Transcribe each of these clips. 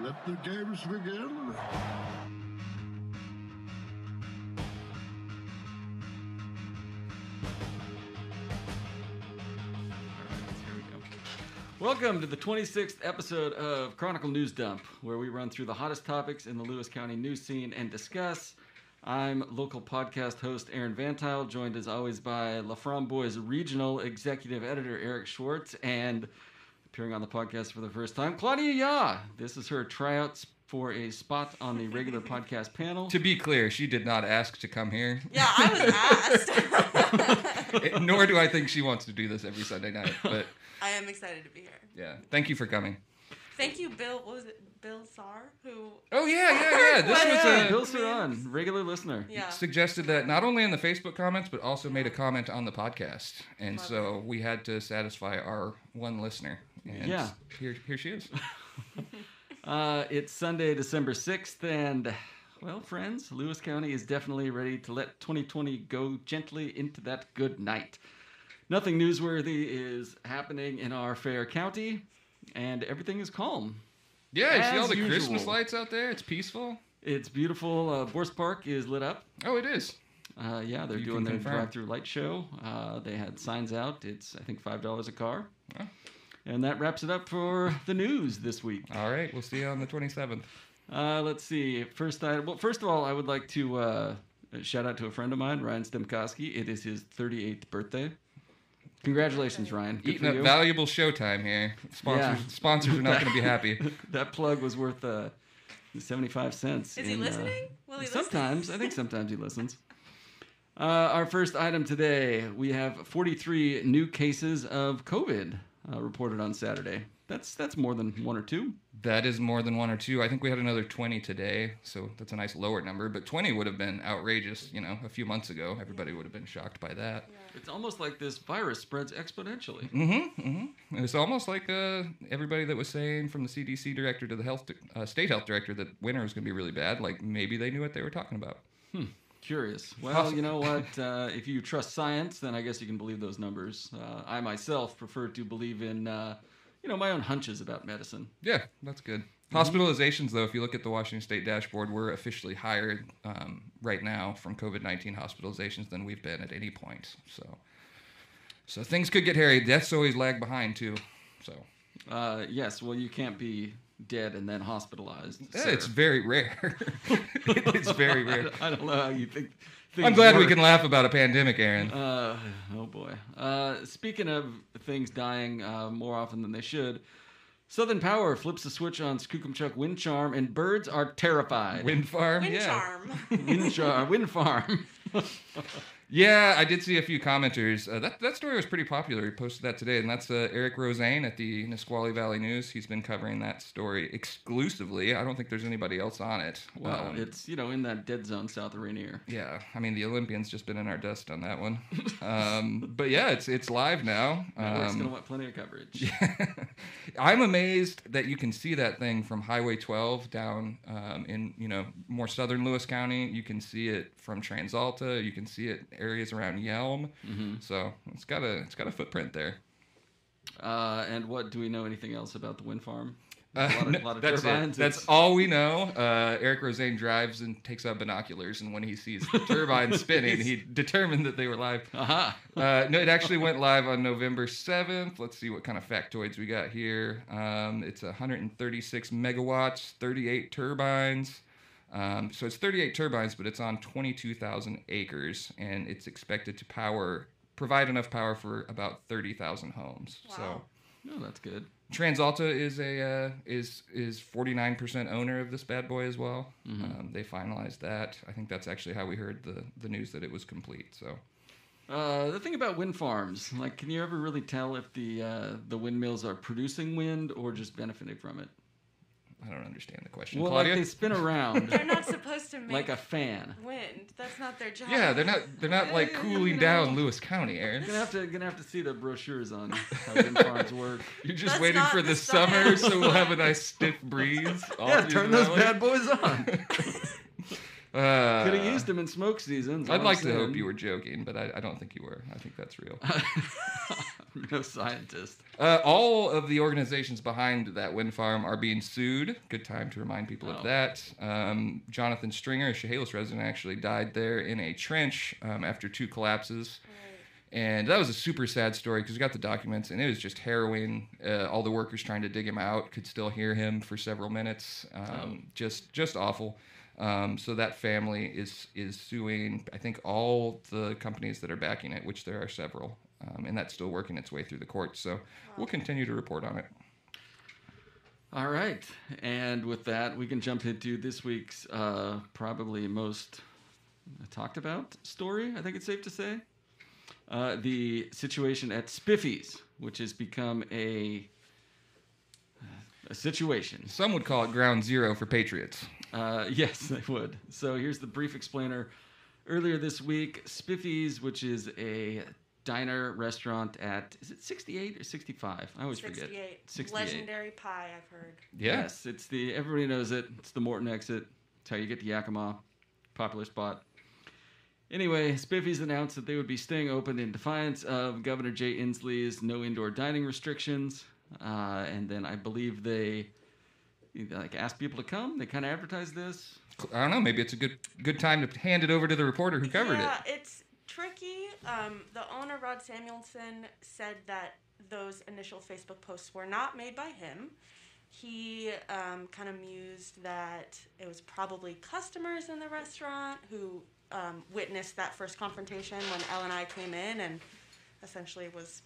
Let the games begin. Welcome to the 26th episode of Chronicle News Dump, where we run through the hottest topics in the Lewis County news scene and discuss. I'm local podcast host Aaron Vantile, joined as always by Lafromboise regional executive editor Eric Schwartz, and appearing on the podcast for the first time, Claudia Yaw. This is her tryouts for a spot on the regular podcast panel. To be clear, she did not ask to come here, Yeah, I was asked. nor do I think she wants to do this every Sunday night. But I am excited to be here. yeah, thank you for coming. Thank you, Bill. What was it Bill Sar? Who? Oh yeah, yeah, yeah. This was a Bill Saran, regular listener. Yeah. suggested that not only in the Facebook comments, but also made a comment on the podcast, and Love so we had to satisfy our one listener. And Yeah. here, here she is. Uh, it's Sunday, December 6th, and, well, friends, Lewis County is definitely ready to let 2020 go gently into that good night. Nothing newsworthy is happening in our fair county, and everything is calm. Yeah, you see all As the Christmas lights out there? It's peaceful. It's beautiful. Uh, Borst Park is lit up. Oh, it is. Uh, yeah, they're You doing their drive-through light show. Uh, they had signs out. It's I think five dollars a car. Oh. And that wraps it up for the news this week. All right, we'll see you on the 27th. Uh, let's see. First, I well, first of all, I would like to uh, shout out to a friend of mine, Ryan Stemkowski. It is his 38th birthday. Congratulations, Ryan. Good Eating for up you. valuable showtime here. Sponsors, Yeah. sponsors are not going to be happy. that plug was worth uh, 75 cents. Is he in, uh, listening? Will he sometimes. listen? I think sometimes he listens. Uh, our first item today we have 43 new cases of COVID uh, reported on Saturday. That's that's more than one or two. That is more than one or two. I think we had another 20 today, so that's a nice lower number. But 20 would have been outrageous, you know, a few months ago. Everybody would have been shocked by that. It's almost like this virus spreads exponentially. Mm-hmm. mm-hmm. It's almost like uh, everybody that was saying from the CDC director to the health uh, state health director that winter was going to be really bad. Like maybe they knew what they were talking about. Hmm. Curious. Well, Possible. you know what? Uh, if you trust science, then I guess you can believe those numbers. Uh, I myself prefer to believe in, uh, you know, my own hunches about medicine. Yeah, that's good. Hospitalizations, though, if you look at the Washington State dashboard, we're officially higher um, right now from COVID nineteen hospitalizations than we've been at any point. So, so things could get hairy. Deaths always lag behind too. So, Uh, yes. Well, you can't be dead and then hospitalized. yeah, it's very rare. it's very rare. I don't know how you think. I'm things glad we can laugh about a pandemic, Aaron. Uh, oh boy. Uh, speaking of things dying uh, more often than they should, Southern Power flips the switch on Skookumchuck Wind Charm, and birds are terrified. Wind farm, Wind yeah. charm. Wind, char- wind farm. Yeah, I did see a few commenters. Uh, that that story was pretty popular. He posted that today, and that's uh, Eric Rosane at the Nisqually Valley News. He's been covering that story exclusively. I don't think there's anybody else on it. well, Um, it's you know in that dead zone south of Rainier. yeah, I mean the Olympians just been in our dust on that one. um, but yeah, it's it's live now. Network's Um, gonna want plenty of coverage. I'm amazed that you can see that thing from Highway 12 down um, in you know more southern Lewis County. You can see it from Transalta. You can see it areas around Yelm. Mm-hmm. So it's got a it's got a footprint there. Uh, and what do we know anything else about the wind farm? Uh, a lot of, no, lot of that's turbines. it. That's all we know. Uh, Eric Rosane drives and takes out binoculars, and when he sees the turbines spinning, he determined that they were live. Aha. Uh, no, it actually went live on November 7th. Let's see what kind of factoids we got here. Um, it's 136 megawatts, 38 turbines. Um, so it's 38 turbines, but it's on 22,000 acres, and it's expected to power, provide enough power for about 30,000 homes. So. No, that's good. Transalta is a uh, is is 49% owner of this bad boy as well. Um, they finalized that. I think that's actually how we heard the the news that it was complete. So Uh, the thing about wind farms, like, can you ever really tell if the uh, the windmills are producing wind or just benefiting from it? I don't understand the question, Well, Claudia. like they spin around They're not supposed to make like a fan. wind. That's not their job. yeah, they're not they're not like cooling down Lewis County, Aaron. Gonna have to gonna have to see the brochures on how wind farms work. You're just That's waiting not for the the summer, so we'll have a nice stiff breeze. all yeah, turn those valley. bad boys on. Uh, Could have used them in smoke seasons. I'd like to hope you were joking, but I, I don't think you were. I think that's real. no scientist. Uh, all of the organizations behind that wind farm are being sued. Good time to remind people Oh. of that. Um, Jonathan Stringer, a Chehalis resident, actually died there in a trench um, after two collapses. And that was a super sad story because we got the documents and it was just harrowing. Uh, all the workers trying to dig him out could still hear him for several minutes. Um, Just just awful. Um, so that family is is suing. I think all the companies that are backing it, which there are several, um, and that's still working its way through the courts. So we'll continue to report on it. All right, and with that, we can jump into this week's uh, probably most talked about story. I think it's safe to say uh, the situation at Spiffy's, which has become a a situation. Some would call it ground zero for Patriots. Uh, yes, they would. So here's the brief explainer. Earlier this week, Spiffy's, which is a diner restaurant at is it 68 or 65? I always forget. 68. 68. Legendary pie, I've heard. Yeah. Yes, it's the everybody knows it. It's the Morton exit. It's how you get to Yakima. Popular spot. Anyway, Spiffy's announced that they would be staying open in defiance of Governor Jay Inslee's no indoor dining restrictions. Uh, and then I believe they like asked people to come. They kind of advertised this. I don't know. Maybe it's a good good time to hand it over to the reporter who covered yeah, it. it's tricky. Um, the owner, Rod Samuelson, said that those initial Facebook posts were not made by him. He um, kind of mused that it was probably customers in the restaurant who um, witnessed that first confrontation when L and I came in and essentially was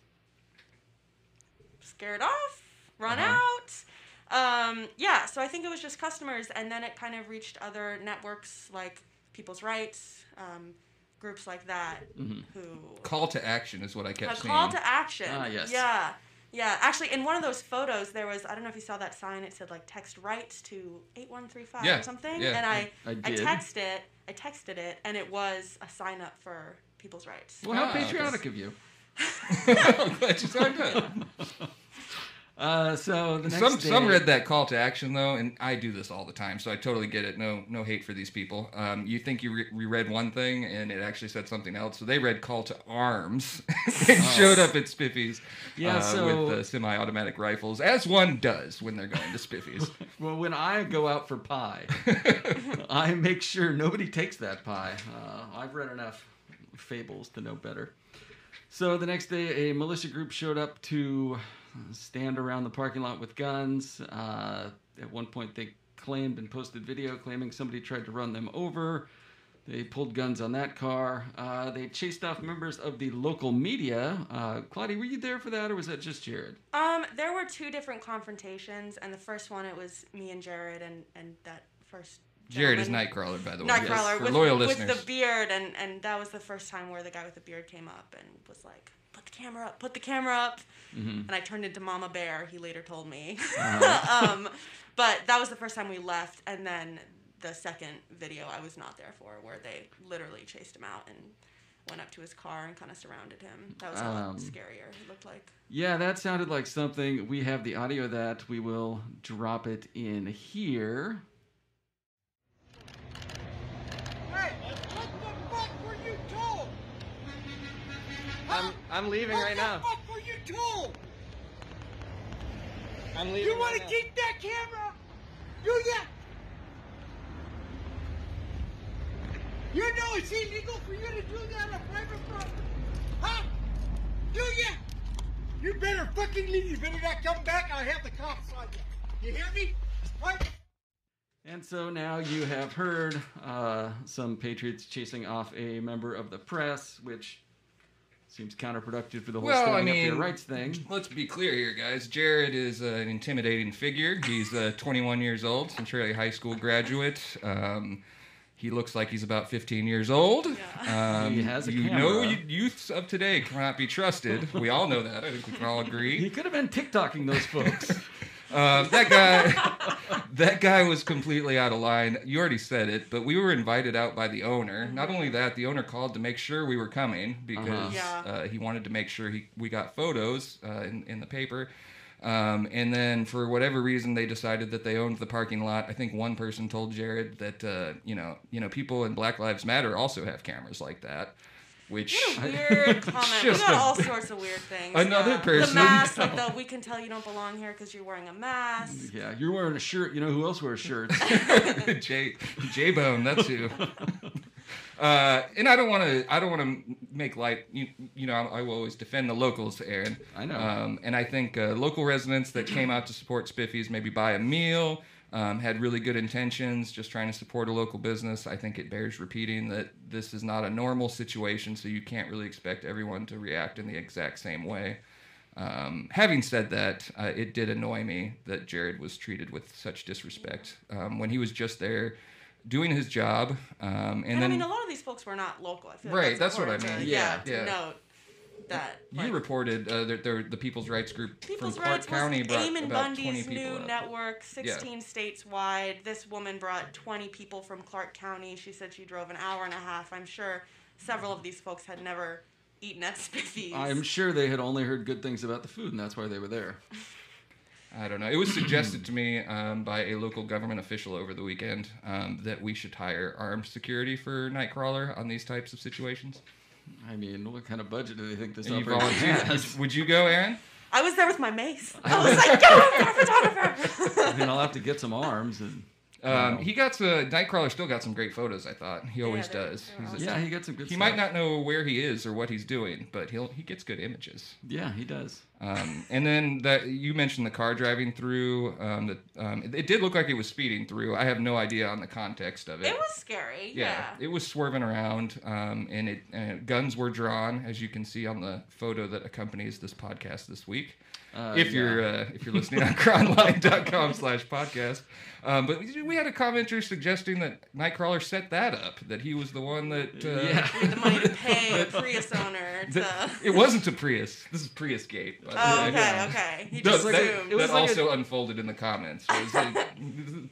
scared off, run Uh-huh. out. Um, yeah, so I think it was just customers, and then it kind of reached other networks like People's Rights, um, groups like that, Mhm. who Call to action is what I kept seeing. call to action. Ah, yes. Yeah, yeah. Actually, in one of those photos, there was I don't know if you saw that sign. It said like text rights to eight one three five or something, yeah. and I I I did. texted it. I texted it, and it was a sign up for People's Rights. Well, how Ah, patriotic of you. I'm glad you signed up. Uh, so the next Some day, some read that call to action though, and I do this all the time, so I totally get it. No no hate for these people. Um, you think you re- reread one thing and it actually said something else, so they read call to arms and showed up at Spiffy's Yeah, uh, so- with uh, semi-automatic rifles, as one does when they're going to Spiffy's. Well, when I go out for pie, I make sure nobody takes that pie. Uh, I've read enough fables to know better. So the next day, a militia group showed up to stand around the parking lot with guns. Uh, at one point, they claimed and posted video claiming somebody tried to run them over. They pulled guns on that car. Uh, they chased off members of the local media. Uh, Claudia, were you there for that, or was that just Jared? Um, there were two different confrontations, and the first one it was me and Jared, and and that first. Jared is Nightcrawler, by the way. Nightcrawler for with, loyal with listeners. the beard, and and that was the first time where the guy with the beard came up and was like, "Put the camera up, put the camera up," Mm-hmm. and I turned into Mama Bear. He later told me. Uh-huh. um, but that was the first time we left, and then the second video I was not there for, where they literally chased him out and went up to his car and kind of surrounded him. That was a lot Um, scarier. It looked like. Yeah, that sounded like something. We have the audio of that. We will drop it in here. Hey, what the fuck were you told? I'm I'm leaving what right the now. fuck were you told? I'm leaving. You want right to keep that camera? Do ya? You know it's illegal for you to do that on private property, huh? Do ya? You better fucking leave. You better not come back. I'll have the cops on you. You hear me? What? And so now you have heard uh, some patriots chasing off a member of the press, which seems counterproductive for the whole Well, I standing up for your rights thing. Let's be clear here, guys. Jared is uh, an intimidating figure. He's uh, 21 years old, Centralia High School graduate. Um, he looks like he's about 15 years old. Um, He has a you camera. know, youths of today cannot be trusted. We all know that. I think we can all agree. He could have been TikToking those folks. Um, that guy, that guy was completely out of line. You already said it, but we were invited out by the owner. Not only that, the owner called to make sure we were coming because Uh-huh. Yeah. uh, he wanted to make sure he we got photos uh, in in the paper. Um, and then for whatever reason, they decided that they owned the parking lot. I think one person told Jared that uh, you know you know people in Black Lives Matter also have cameras like that. Which What a weird comment. We Just got a- all sorts of weird things. Another yeah. person- The mask, like the we can tell you don't belong here because you're wearing a mask. Yeah, you're wearing a shirt. You know who else wears shirts? J J Bone, that's who. Uh, and I don't want to. I don't want to make light. You, you know, I will always defend the locals, Aaron. I know. Um, and I think uh, local residents that came out to support Spiffy's, maybe buy a meal, um, had really good intentions, just trying to support a local business. I think it bears repeating that this is not a normal situation, so you can't really expect everyone to react in the exact same way. Um, having said that, uh, it did annoy me that Jared was treated with such disrespect um, when he was just there doing his job. Um, and, And, then I mean, a lot of these folks were not local. I feel Right, like that's what I mean. To, Yeah, to yeah. Note that you like, reported uh, that there- the People's Rights Group People's from Clark Rights County was brought Ammon about 20 Bundy's people new up. network, 16 states wide. This woman brought 20 people from Clark County. She said she drove an hour and a half. I'm sure several of these folks had never eaten at Spiffy's. I'm sure they had only heard good things about the food, and that's why they were there. I don't know. It was suggested to me um, by a local government official over the weekend um, that we should hire armed security for Nightcrawler on these types of situations. I mean, what kind of budget do they think this And operation has? Would you go, Aaron? I was there with my mace. I was like, go, I'm a photographer. I mean, I'll have to get some arms and. Um, he got some. Nightcrawler still got some great photos. I thought he always they're- does. they're He's a- Yeah, he got some good. he stuff. might not know where he is or what he's doing, but he'll he gets good images. Yeah, he does. Um, and then that you mentioned the car driving through. Um, that um, it, it did look like it was speeding through. I have no idea on the context of it. it was scary. yeah, Yeah. it was swerving around, um, and it and guns were drawn, as you can see on the photo that accompanies this podcast this week. Uh, if you're uh, if you're listening on chronline.com slash podcast. Um, but we had a commenter suggesting that Nightcrawler set that up, that he was the one that. Uh, Yeah. We the money to pay a Prius owner to. it wasn't a Prius. This is Prius Gate. by Oh, okay, Yeah. okay. He No, just that, assumed. it was that like a- also unfolded in the comments. It was like,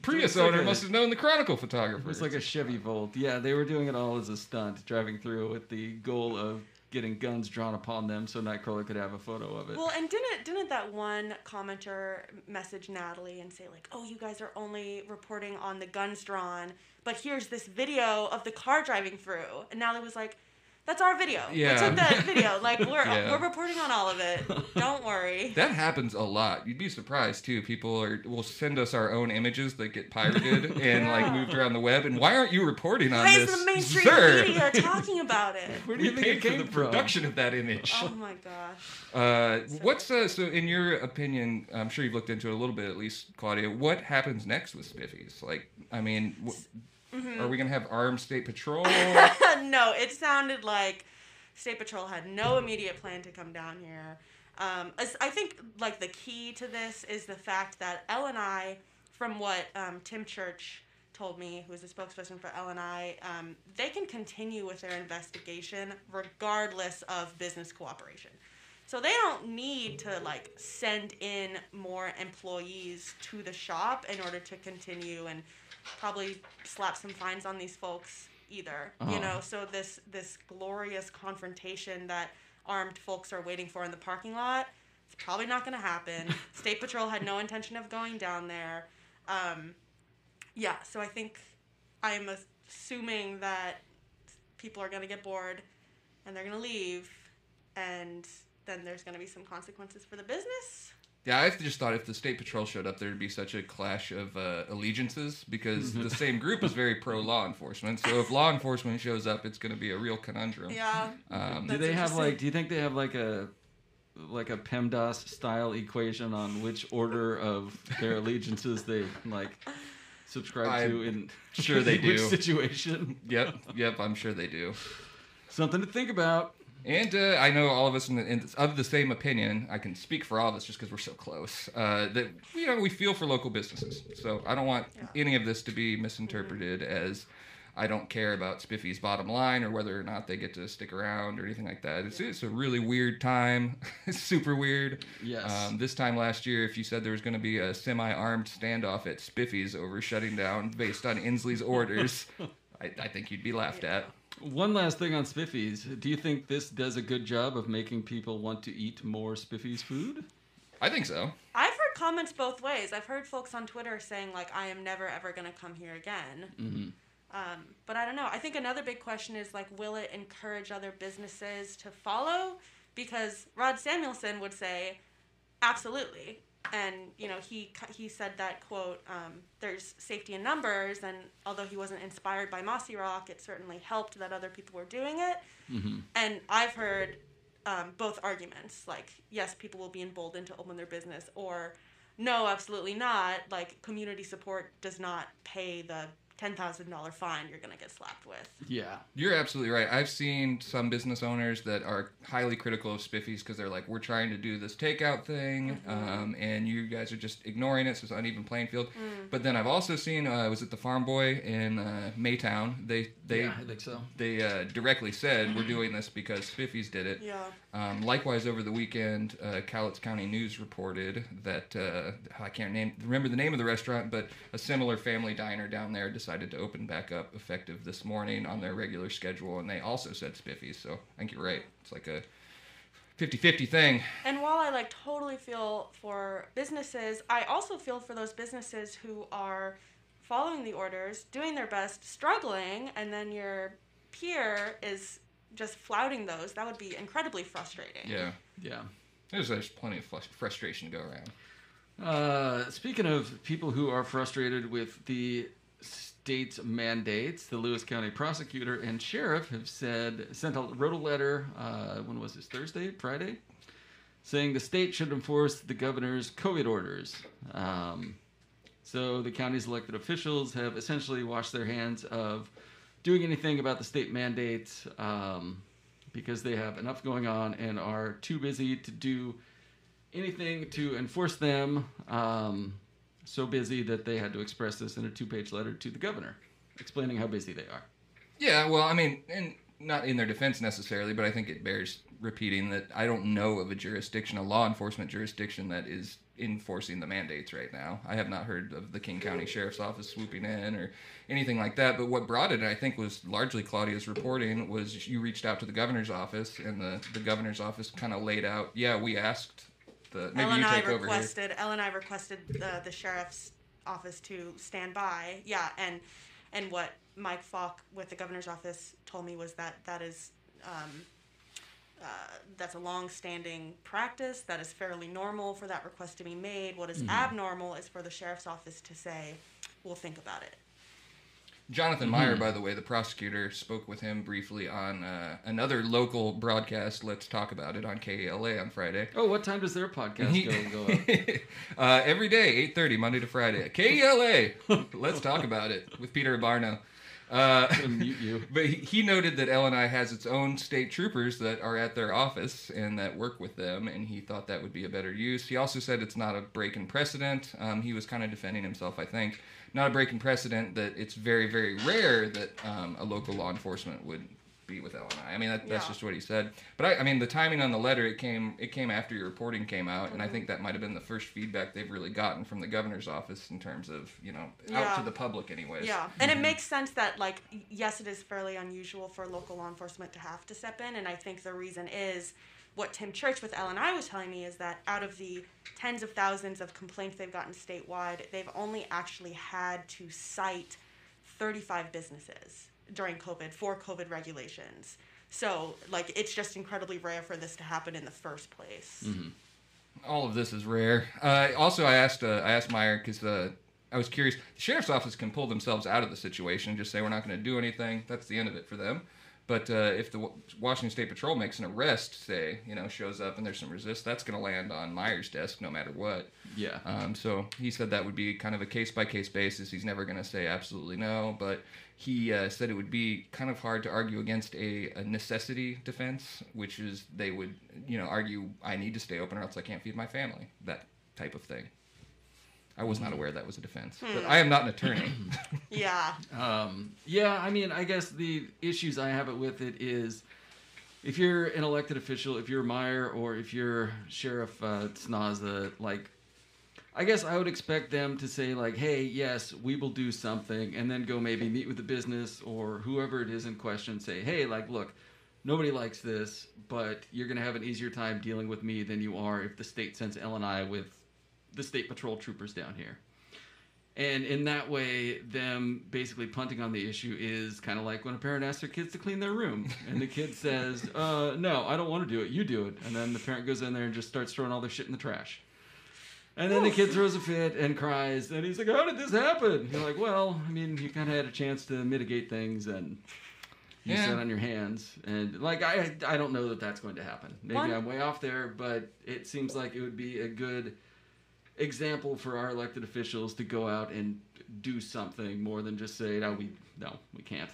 Prius It was like owner a- must have known the Chronicle photographer. It's like a Chevy Volt. Yeah, they were doing it all as a stunt, driving through with the goal of getting guns drawn upon them so Nightcrawler could have a photo of it. Well, and didn't didn't that one commenter message Natalie and say like, "Oh, you guys are only reporting on the guns drawn, but here's this video of the car driving through." And Natalie was like, "That's our video. Yeah. We took that video. Like we're Yeah. we're reporting on all of it. Don't worry." That happens a lot. You'd be surprised too. People are will send us our own images that get pirated and like moved around the web. And why aren't you reporting on Why this, is the mainstream sir? media talking about it? Where do you We think it for came the from? production of that image. Oh my gosh. Uh, what's uh, so in your opinion? I'm sure you've looked into it a little bit, at least, Claudia. What happens next with Spiffies? Like, I mean, w- Mm-hmm. are we gonna have armed state patrol? no, it sounded like State Patrol had no immediate plan to come down here. Um, I think like the key to this is the fact that L and I, from what um, Tim Church told me, who is the spokesperson for L and I, um, they can continue with their investigation regardless of business cooperation. So they don't need to like send in more employees to the shop in order to continue and probably slap some fines on these folks either. You Uh-huh. know, so this this glorious confrontation that armed folks are waiting for in the parking lot, it's probably not going to happen. State Patrol had no intention of going down there. Um, yeah, so I think I'm assuming that people are going to get bored and they're going to leave and then there's going to be some consequences for the business. Yeah, I just thought if the state patrol showed up, there'd be such a clash of uh, allegiances because the same group is very pro law enforcement. So if law enforcement shows up, it's going to be a real conundrum. Yeah. Um, do they have like? Do you think they have like a like a PEMDAS style equation on which order of their allegiances they like subscribe I'm to in sure they do. situation? Yep, yep, I'm sure they do. Something to think about. And uh, I know all of us in the, in, of the same opinion. I can speak for all of us just because we're so close. Uh, that you know we feel for local businesses. So I don't want any of this to be misinterpreted as I don't care about Spiffy's bottom line or whether or not they get to stick around or anything like that. It's, it's a really weird time. it's super weird. Yes. Um, this time last year, if you said there was going to be a semi-armed standoff at Spiffy's over shutting down based on Inslee's orders, I, I think you'd be laughed at. One last thing on Spiffies. Do you think this does a good job of making people want to eat more Spiffies food? I think so. I've heard comments both ways. I've heard folks on Twitter saying like, "I am never ever gonna come here again," Mm-hmm. Um, but I don't know. I think another big question is like, will it encourage other businesses to follow? Because Rod Samuelson would say, absolutely. And you know, he he said that quote. Um, There's safety in numbers, and although he wasn't inspired by Mossyrock, it certainly helped that other people were doing it. And I've heard um, both arguments. Like, yes, people will be emboldened to open their business, or no, absolutely not. Like, community support does not pay the ten thousand dollar fine you're gonna get slapped with. Yeah. You're absolutely right. I've seen some business owners that are highly critical of Spiffies because they're like, we're trying to do this takeout thing, um, and you guys are just ignoring it, so it's an uneven playing field. But then I've also seen, uh, I was at the Farm Boy in uh, Maytown. They they yeah, I think so. they uh, directly said we're doing this because Spiffies did it. Yeah. Um, likewise, over the weekend, uh, Cowlitz County News reported that uh, I can't name remember the name of the restaurant, but a similar family diner down there decided to open back up effective this morning on their regular schedule, and they also said Spiffies. So I think you're right. It's like a 50-50 thing. And while I like totally feel for businesses, I also feel for those businesses who are following the orders, doing their best, struggling, and then your peer is just flouting those. That would be incredibly frustrating. Yeah, Yeah. there's there's plenty of frustration to go around. Uh, speaking of people who are frustrated with the state's mandates, the Lewis County prosecutor and sheriff have said sent a wrote a letter. Uh, when was this? Thursday, Friday, saying the state should enforce the governor's COVID orders. Um, so the county's elected officials have essentially washed their hands of doing anything about the state mandates um, because they have enough going on and are too busy to do anything to enforce them. Um, so busy that they had to express this in a two-page letter to the governor, explaining how busy they are. Yeah, well, I mean, and not in their defense necessarily, but I think it bears repeating that I don't know of a jurisdiction, a law enforcement jurisdiction that is enforcing the mandates right now. I have not heard of the King County Sheriff's Office swooping in or anything like that. But what brought it, I think, was largely Claudia's reporting. Was you reached out to the governor's office, and the the governor's office kind of laid out, yeah, we asked the maybe Elle you I take over here. requested. L and I requested the, the sheriff's office to stand by. Yeah, and and what Mike Faulk with the governor's office told me was that that is. Um, uh, that's a long-standing practice. That is fairly normal for that request to be made. What is abnormal is for the sheriff's office to say, "We'll think about it." Jonathan Meyer, by the way, the prosecutor, spoke with him briefly on uh, another local broadcast. Let's talk about it on KELA on Friday. Oh, what time does their podcast He- go, go up? uh, every day, eight thirty, Monday to Friday. KELA. Let's talk about it with Peter Abbarno. Uh, mute you. But he, he noted that LNI has its own state troopers that are at their office and that work with them, and he thought that would be a better use. He also said it's not a break in precedent. Um, he was kind of defending himself, I think. Not a breaking precedent that it's very, very rare that um, a local law enforcement would be with LNI. I mean, that, that's Yeah. just what he said. But I, I mean, the timing on the letter it came it came after your reporting came out, and I think that might have been the first feedback they've really gotten from the governor's office in terms of you know out to the public, anyways. Yeah, and it makes sense that like yes, it is fairly unusual for local law enforcement to have to step in, and I think the reason is what Tim Church with LNI was telling me is that out of the tens of thousands of complaints they've gotten statewide, they've only actually had to cite 35 businesses during COVID for COVID regulations. So like it's just incredibly rare for this to happen in the first place. all of this is rare. Uh, also, I asked uh, I asked Meyer because uh, I was curious. The sheriff's office can pull themselves out of the situation and just say we're not going to do anything. That's the end of it for them. But uh, if the Washington State Patrol makes an arrest, say you know shows up and there's some resist, that's going to land on Meyer's desk no matter what. Yeah. Um, so he said that would be kind of a case by case basis. He's never going to say absolutely no, but he uh, said it would be kind of hard to argue against a, a necessity defense, which is they would, you know, argue I need to stay open or else I can't feed my family. That type of thing. I was not aware that was a defense, but I am not an attorney. Yeah. Um, yeah, I mean, I guess the issues I have it with it is if you're an elected official, if you're a Meyer or if you're Sheriff uh, Snaza, like, I guess I would expect them to say like, "Hey, yes, we will do something," and then go maybe meet with the business or whoever it is in question. Say, "Hey, like, look, nobody likes this, but you're gonna have an easier time dealing with me than you are if the state sends L and I with the state patrol troopers down here." And in that way, them basically punting on the issue is kind of like when a parent asks their kids to clean their room, and the kid says, uh, "No, I don't want to do it. You do it." And then the parent goes in there and just starts throwing all their shit in the trash. And then the kid throws a fit and cries, and he's like, "How did this happen?" You're like, "Well, I mean, you kind of had a chance to mitigate things, and you Yeah. sat on your hands." And like, I, I don't know that that's going to happen. Maybe One- I'm way off there, but it seems like it would be a good example for our elected officials to go out and do something more than just say, "No, we, no, we can't."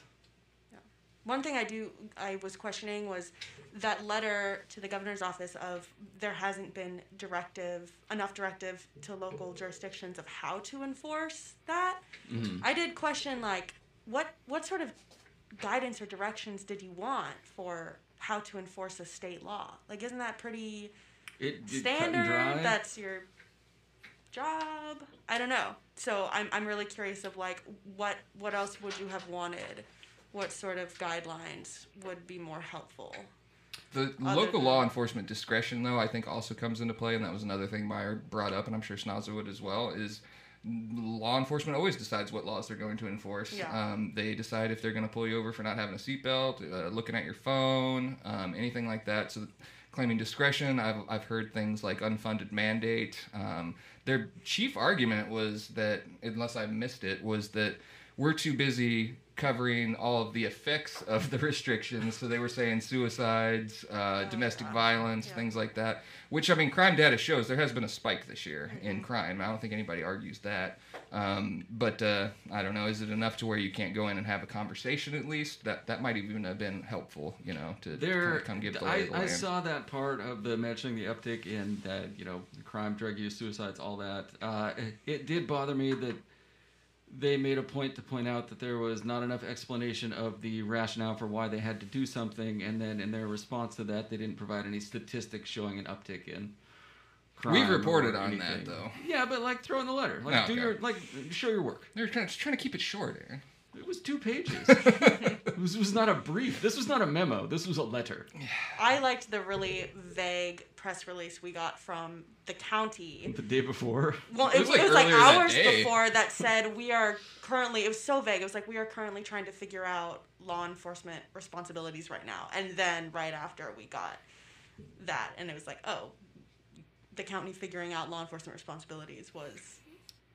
Yeah. One thing I do I was questioning was that letter to the governor's office of there hasn't been directive enough directive to local jurisdictions of how to enforce that. Mhm. I did question like what what sort of guidance or directions did you want for how to enforce a state law? Like isn't that pretty It, it standard? That's your job. I don't know. So I'm I'm really curious of like what what else would you have wanted? What sort of guidelines would be more helpful? The local law enforcement discretion, though, I think also comes into play, and that was another thing Meyer brought up, and I'm sure Snaza would as well. Is law enforcement always decides what laws they're going to enforce. Yeah. Um, they decide if they're going to pull you over for not having a seatbelt, uh, looking at your phone, um, anything like that. So, claiming discretion, I've I've heard things like unfunded mandate. Um, their chief argument was that, unless I missed it, was that we're too busy covering all of the effects of the restrictions. So they were saying suicides, uh, domestic gosh. violence, Yeah. things like that. Which I mean, crime data shows there has been a spike this year in crime. I don't think anybody argues that. Um, but uh, I don't know. Is it enough to where you can't go in and have a conversation at least? That that might even have been helpful. You know, to, to there kinda come give the lay I, of the I saw that part of the mentioning the uptick in uh, you know crime drug use suicides all that uh, it, it did bother me that they made a point to point out that there was not enough explanation of the rationale for why they had to do something and then in their response to that they didn't provide any statistics showing an uptick in crime We've reported or on anything. that, though. yeah but like throw in the letter like do your like show your work They're trying, just trying to keep it short, Aaron. It was two pages it was, was not a brief this was not a memo this was a letter I liked the really vague press release we got from the county. the day before Well, It it, was was, like it was like earlier that hours before that said we are currently. It was so vague. It was like we are currently trying to figure out law enforcement responsibilities right now, and then right after we got that, and it was like, oh, the county figuring out law enforcement responsibilities was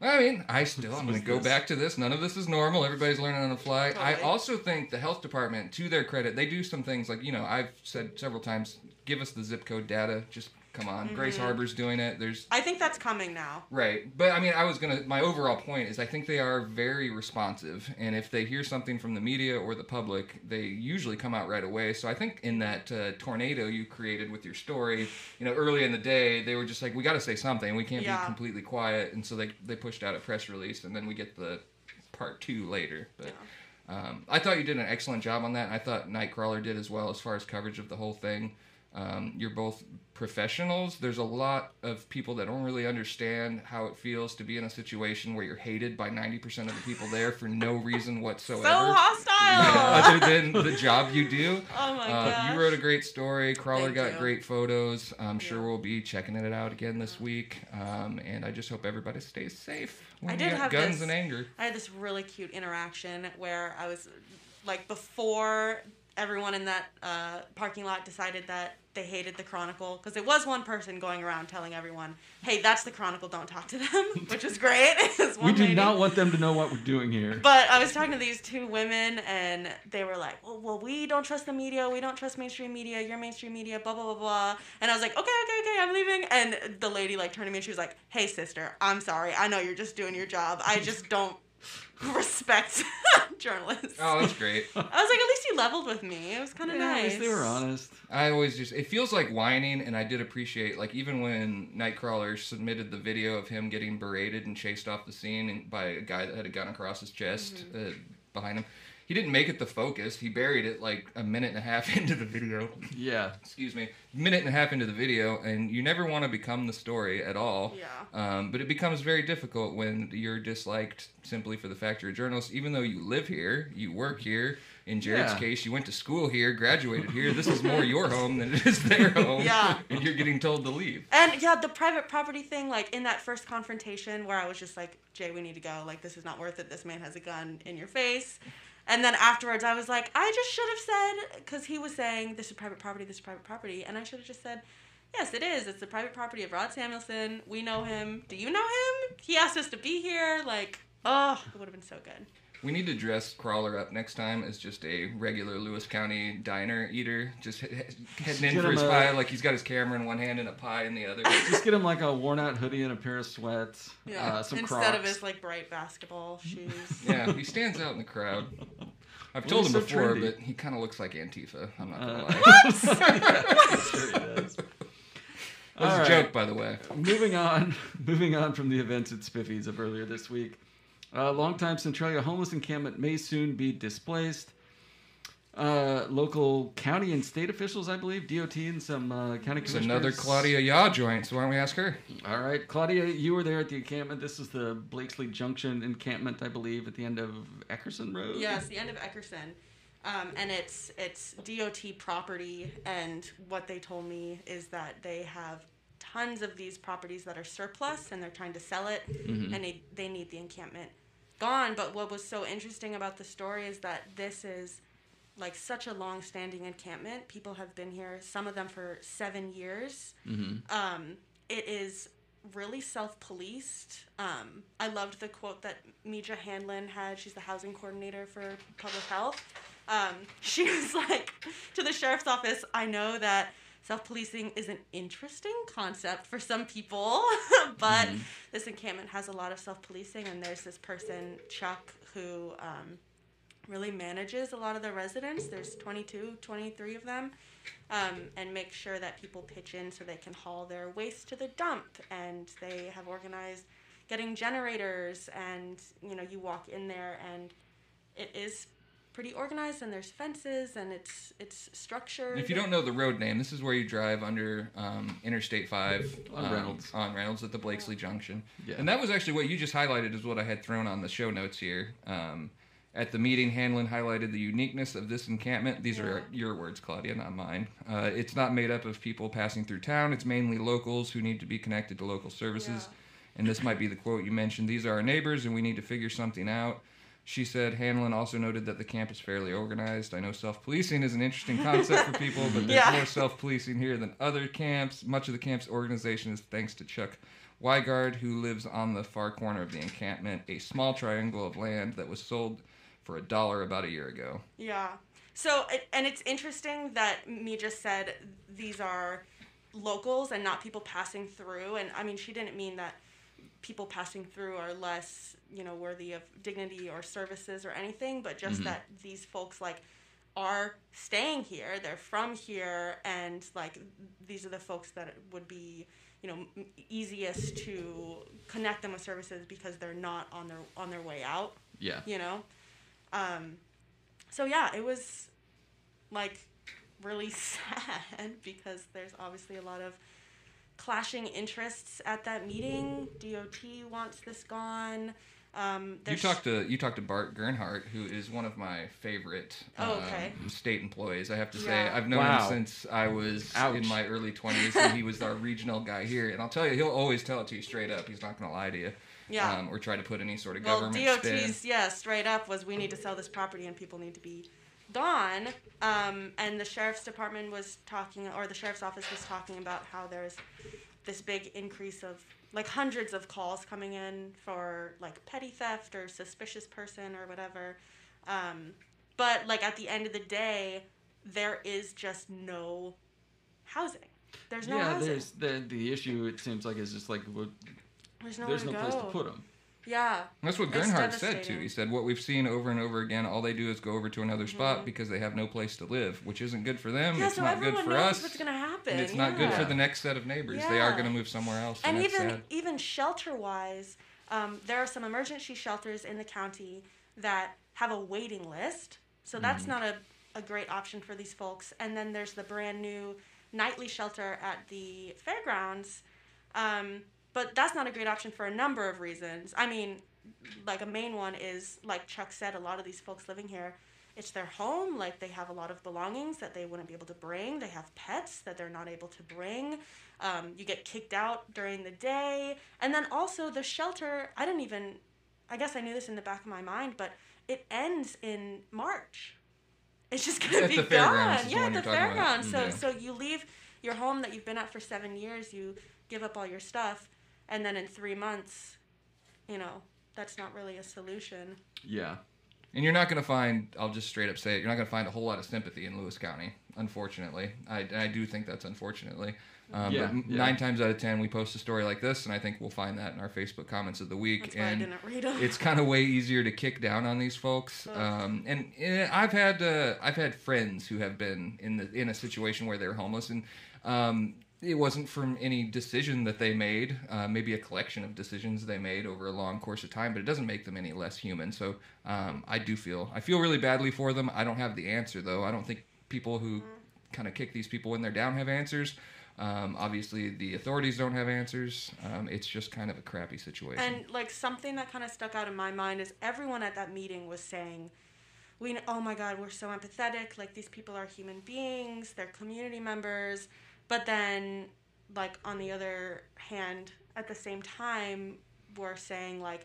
I mean, I still, I'm going to go this? back to this. None of this is normal. Everybody's learning on the fly. I also think the health department, to their credit, they do some things like, you know, I've said several times, give us the zip code data. Just come on. Grays Harbor's doing it. There's, I think that's coming now. right. But I mean, I was going to, my overall point is I think they are very responsive. And if they hear something from the media or the public, they usually come out right away. So I think in that uh, tornado you created with your story, you know, early in the day, they were just like, we got to say something. We can't Yeah. be completely quiet. And so they, they pushed out a press release and then we get the part two later. But um, I thought you did an excellent job on that. I thought Nightcrawler did as well as far as coverage of the whole thing. Um, you're both professionals. There's a lot of people that don't really understand how it feels to be in a situation where you're hated by 90% of the people there for no reason whatsoever. So hostile. Yeah, other than the job you do. Oh my Uh, gosh. you wrote a great story. Crawler Thank got you. great photos. I'm sure Yeah. we'll be checking it out again this week. Um, and I just hope everybody stays safe. When I did have guns this- and anger. I had this really cute interaction where I was like before everyone in that uh, parking lot decided that they hated the Chronicle because it was one person going around telling everyone, "Hey, that's the Chronicle. Don't talk to them," which is great. We do lady. not want them to know what we're doing here. But I was talking to these two women, and they were like, well, well, we don't trust the media. We don't trust mainstream media. You're mainstream media, blah, blah, blah, blah. And I was like, okay, okay, okay, I'm leaving. And the lady, like, turned to me and she was like, hey, sister, I'm sorry. I know you're just doing your job. I just don't respect journalists. Oh, that's great. I was like, at least you leveled with me. It was kind of Yeah, at nice. least they were honest. I always just it feels like whining, and I did appreciate like even when Nightcrawler submitted the video of him getting berated and chased off the scene by a guy that had a gun across his chest uh, behind him. He didn't make it the focus. He buried it like a minute and a half into the video. Yeah. Excuse me, minute and a half into the video, and you never want to become the story at all. Yeah. Um, but it becomes very difficult when you're disliked simply for the fact you're a journalist, even though you live here, you work here. In Jared's Yeah. case, you went to school here, graduated here. This is more your home than it is their home. Yeah. And you're getting told to leave. And yeah, the private property thing, like in that first confrontation where I was just like, Jay, we need to go. Like, this is not worth it. This man has a gun in your face. And then afterwards, I was like, I just should have said, because he was saying, this is private property, this is private property. And I should have just said, yes, it is. It's the private property of Rod Samuelson. We know him. Do you know him? He asked us to be here. Like, oh, it would have been so good. We need to dress Crawler up next time as just a regular Lewis County diner eater, just he- he- heading in Get for him his a- pie, like he's got his camera in one hand and a pie in the other. Just get him like a worn out hoodie and a pair of sweats. Uh, some Instead Crocs. of his like bright basketball shoes. yeah, he stands out in the crowd. I've Well, told he's him so before, trendy. but he kind of looks like Antifa. I'm not gonna Uh, lie. Sure he does. That was All a right. joke, by the way. moving on, moving on from the events at Spiffy's of earlier this week. Uh, longtime Centralia homeless encampment may soon be displaced. Uh, local county and state officials, I believe, DOT and some uh, county It's commissioners. another Claudia Yaw joint, so why don't we ask her? All right, Claudia, you were there at the encampment. This is the Blakesley Junction encampment, I believe, at the end of Eckerson Road. Yes, the end of Eckerson. Um, and it's it's DOT property, and what they told me is that they have tons of these properties that are surplus, and they're trying to sell it, and they, they need the encampment gone. But what was so interesting about the story is that this is like such a long-standing encampment. People have been here, some of them for seven years. Um, it is really self-policed. Um, I loved the quote that Meja Handlen had. She's the housing coordinator for public health. Um, she was like to the sheriff's office, "I know that." Self-policing is an interesting concept for some people, but this encampment has a lot of self-policing, and there's this person, Chuck, who um, really manages a lot of the residents. There's 22, 23 of them, um, and make sure that people pitch in so they can haul their waste to the dump. And they have organized getting generators, and you know, you walk in there, and it is pretty organized, and there's fences, and it's it's structured. If you don't know the road name, this is where you drive under um, Interstate 5 On um, Reynolds. on Reynolds at the Blakesley Junction. Yeah. And that was actually what you just highlighted, is what I had thrown on the show notes here. Um, at the meeting, Handlen highlighted the uniqueness of this encampment. These are your words, Claudia, not mine. Uh, it's not made up of people passing through town, it's mainly locals who need to be connected to local services. And this might be the quote you mentioned These are our neighbors, and we need to figure something out. She said Handlen also noted that the camp is fairly organized. I know self policing is an interesting concept for people, but there's Yeah. more self policing here than other camps. Much of the camp's organization is thanks to Chuck Wygard, who lives on the far corner of the encampment, a small triangle of land that was sold for a dollar about a year ago. Yeah. So, and it's interesting that me just said these are locals and not people passing through. And I mean, she didn't mean that people passing through are less, you know, worthy of dignity or services or anything, but just that these folks, like, are staying here. They're from here, and like these are the folks that would be, you know, easiest to connect them with services because they're not on their on their way out Yeah. you know um so yeah it was like really sad because there's obviously a lot of clashing interests at that meeting dot wants this gone um You talked to you talked to Bart Gernhart, who is one of my favorite Oh, um, state employees. I have to say, I've known Wow. him since I was Ouch. in my early twenties, and he was our regional guy here. And I'll tell you, he'll always tell it to you straight up. He's not going to lie to you, Yeah. um, or try to put any sort of well government spin. dot's yeah straight up was we need to sell this property and people need to be gone um and the sheriff's department was talking or the sheriff's office was talking about how there's this big increase of like hundreds of calls coming in for like petty theft or suspicious person or whatever. Um, but like at the end of the day, there is just no housing. There's no yeah, housing. there's the the issue. It seems like is just like well, there's there's no place to put them. Yeah. That's what Gernhart said too. He said, "What we've seen over and over again, all they do is go over to another spot Mhm. because they have no place to live, which isn't good for them. Yeah, it's so not good for us, what's gonna happen. it's not good for the next set of neighbors. They are going to move somewhere else, and and, even sad. even shelter wise Um, there are some emergency shelters in the county that have a waiting list, so that's Mm-hmm. not a, a great option for these folks. And then there's the brand new nightly shelter at the fairgrounds, um, but that's not a great option for a number of reasons. I mean, like a main one is like Chuck said, a lot of these folks living here, it's their home. Like they have a lot of belongings that they wouldn't be able to bring. They have pets that they're not able to bring. Um, you get kicked out during the day, and then also the shelter. I didn't even. I guess I knew this in the back of my mind, but it ends in March. It's just gonna At be gone. Yeah, the you're talking about. fairgrounds. So Yeah. so you leave your home that you've been at for seven years. You give up all your stuff, and then in three months, you know, that's not really a solution. Yeah. And you're not going to find, I'll just straight up say it, you're not going to find a whole lot of sympathy in Lewis County, unfortunately. I, I do think that's unfortunately. Um, Yeah, but yeah. nine times out of ten, we post a story like this, and I think we'll find that in our Facebook comments of the week. That's why I and didn't read them. it's kind of way easier to kick down on these folks. Um, and eh, I've had uh, I've had friends who have been in the in a situation where they're homeless, and um, it wasn't from any decision that they made. Uh, maybe a collection of decisions they made over a long course of time, but it doesn't make them any less human. So um, I do feel I feel really badly for them. I don't have the answer though. I don't think people who kind of kick these people when they're down have answers. Um, obviously, the authorities don't have answers. Um, it's just kind of a crappy situation. And like something that kind of stuck out in my mind is everyone at that meeting was saying, "We oh my God, we're so empathetic. Like these people are human beings. They're community members." But then, like on the other hand, at the same time, we're saying like,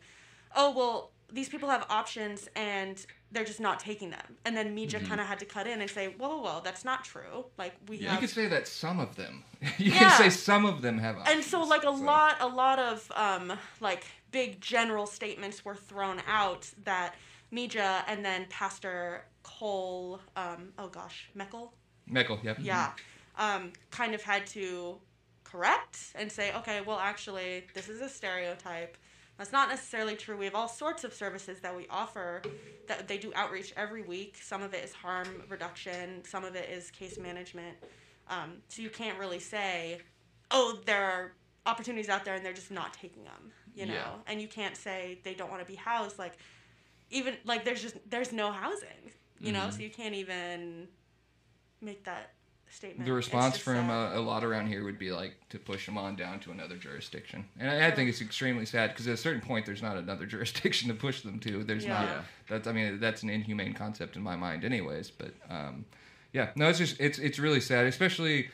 "Oh well, these people have options and." They're just not taking them, and then Meja Mm-hmm. kind of had to cut in and say, "Whoa, whoa, whoa, that's not true. Like we You have could say that some of them. you Yeah. can say some of them have options. and so like a lot a lot of um like big general statements were thrown out that Meja and then Pastor Cole um oh gosh Meckel Michael, yep. yeah um kind of had to correct and say okay well actually this is a stereotype. That's not necessarily true. We have all sorts of services that we offer that they do outreach every week. Some of it is harm reduction. Some of it is case management. Um, so you can't really say oh there are opportunities out there and they're just not taking them you know? Yeah. and you can't say they don't want to be housed. Like even like there's just there's no housing you know? Mhm. so you can't even make that statement The response from sad. uh, a lot around here would be like to push them on down to another jurisdiction, and I, I think it's extremely sad because at a certain point, there's not another jurisdiction to push them to. There's Yeah. not. Yeah. That's I mean that's an inhumane concept in my mind, anyways. But um, yeah, no, it's just it's it's really sad, especially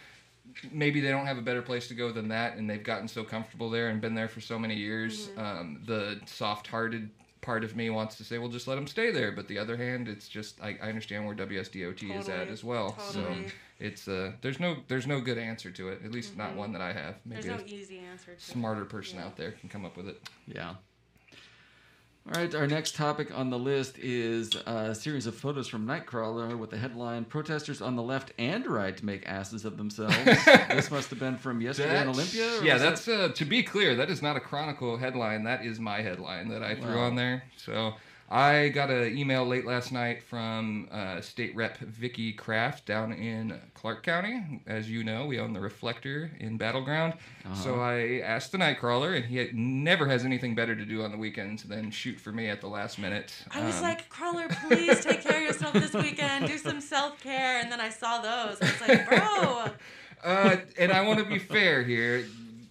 maybe they don't have a better place to go than that, and they've gotten so comfortable there and been there for so many years. Mm-hmm. Um, the soft-hearted part of me wants to say, well, just let them stay there. But the other hand, it's just I, I understand where WSDOT is at as well. So Totally. It's uh, there's no there's no good answer to it. At least not one that I have. there's Maybe no a easy answer to it. smarter person Yeah. out there can come up with it. Yeah. All right, our next topic on the list is a series of photos from Nightcrawler with the headline Protesters on the left and right make asses of themselves. this must have been from yesterday in Olympia? Yeah, was that's uh, to be clear. That is not a Chronicle headline. That is my headline that I threw Wow. on there. So I got an email late last night from uh, State Rep Vicki Kraft down in Clark County. As you know, we own the Reflector in Battle Ground. So Uh-huh. I asked the Nightcrawler, and he never has anything better to do on the weekends than shoot for me at the last minute. I was Um, like, Crawler, please take care of yourself this weekend. Do some self care. And then I saw those. I was like, bro. uh, and I want to be fair here.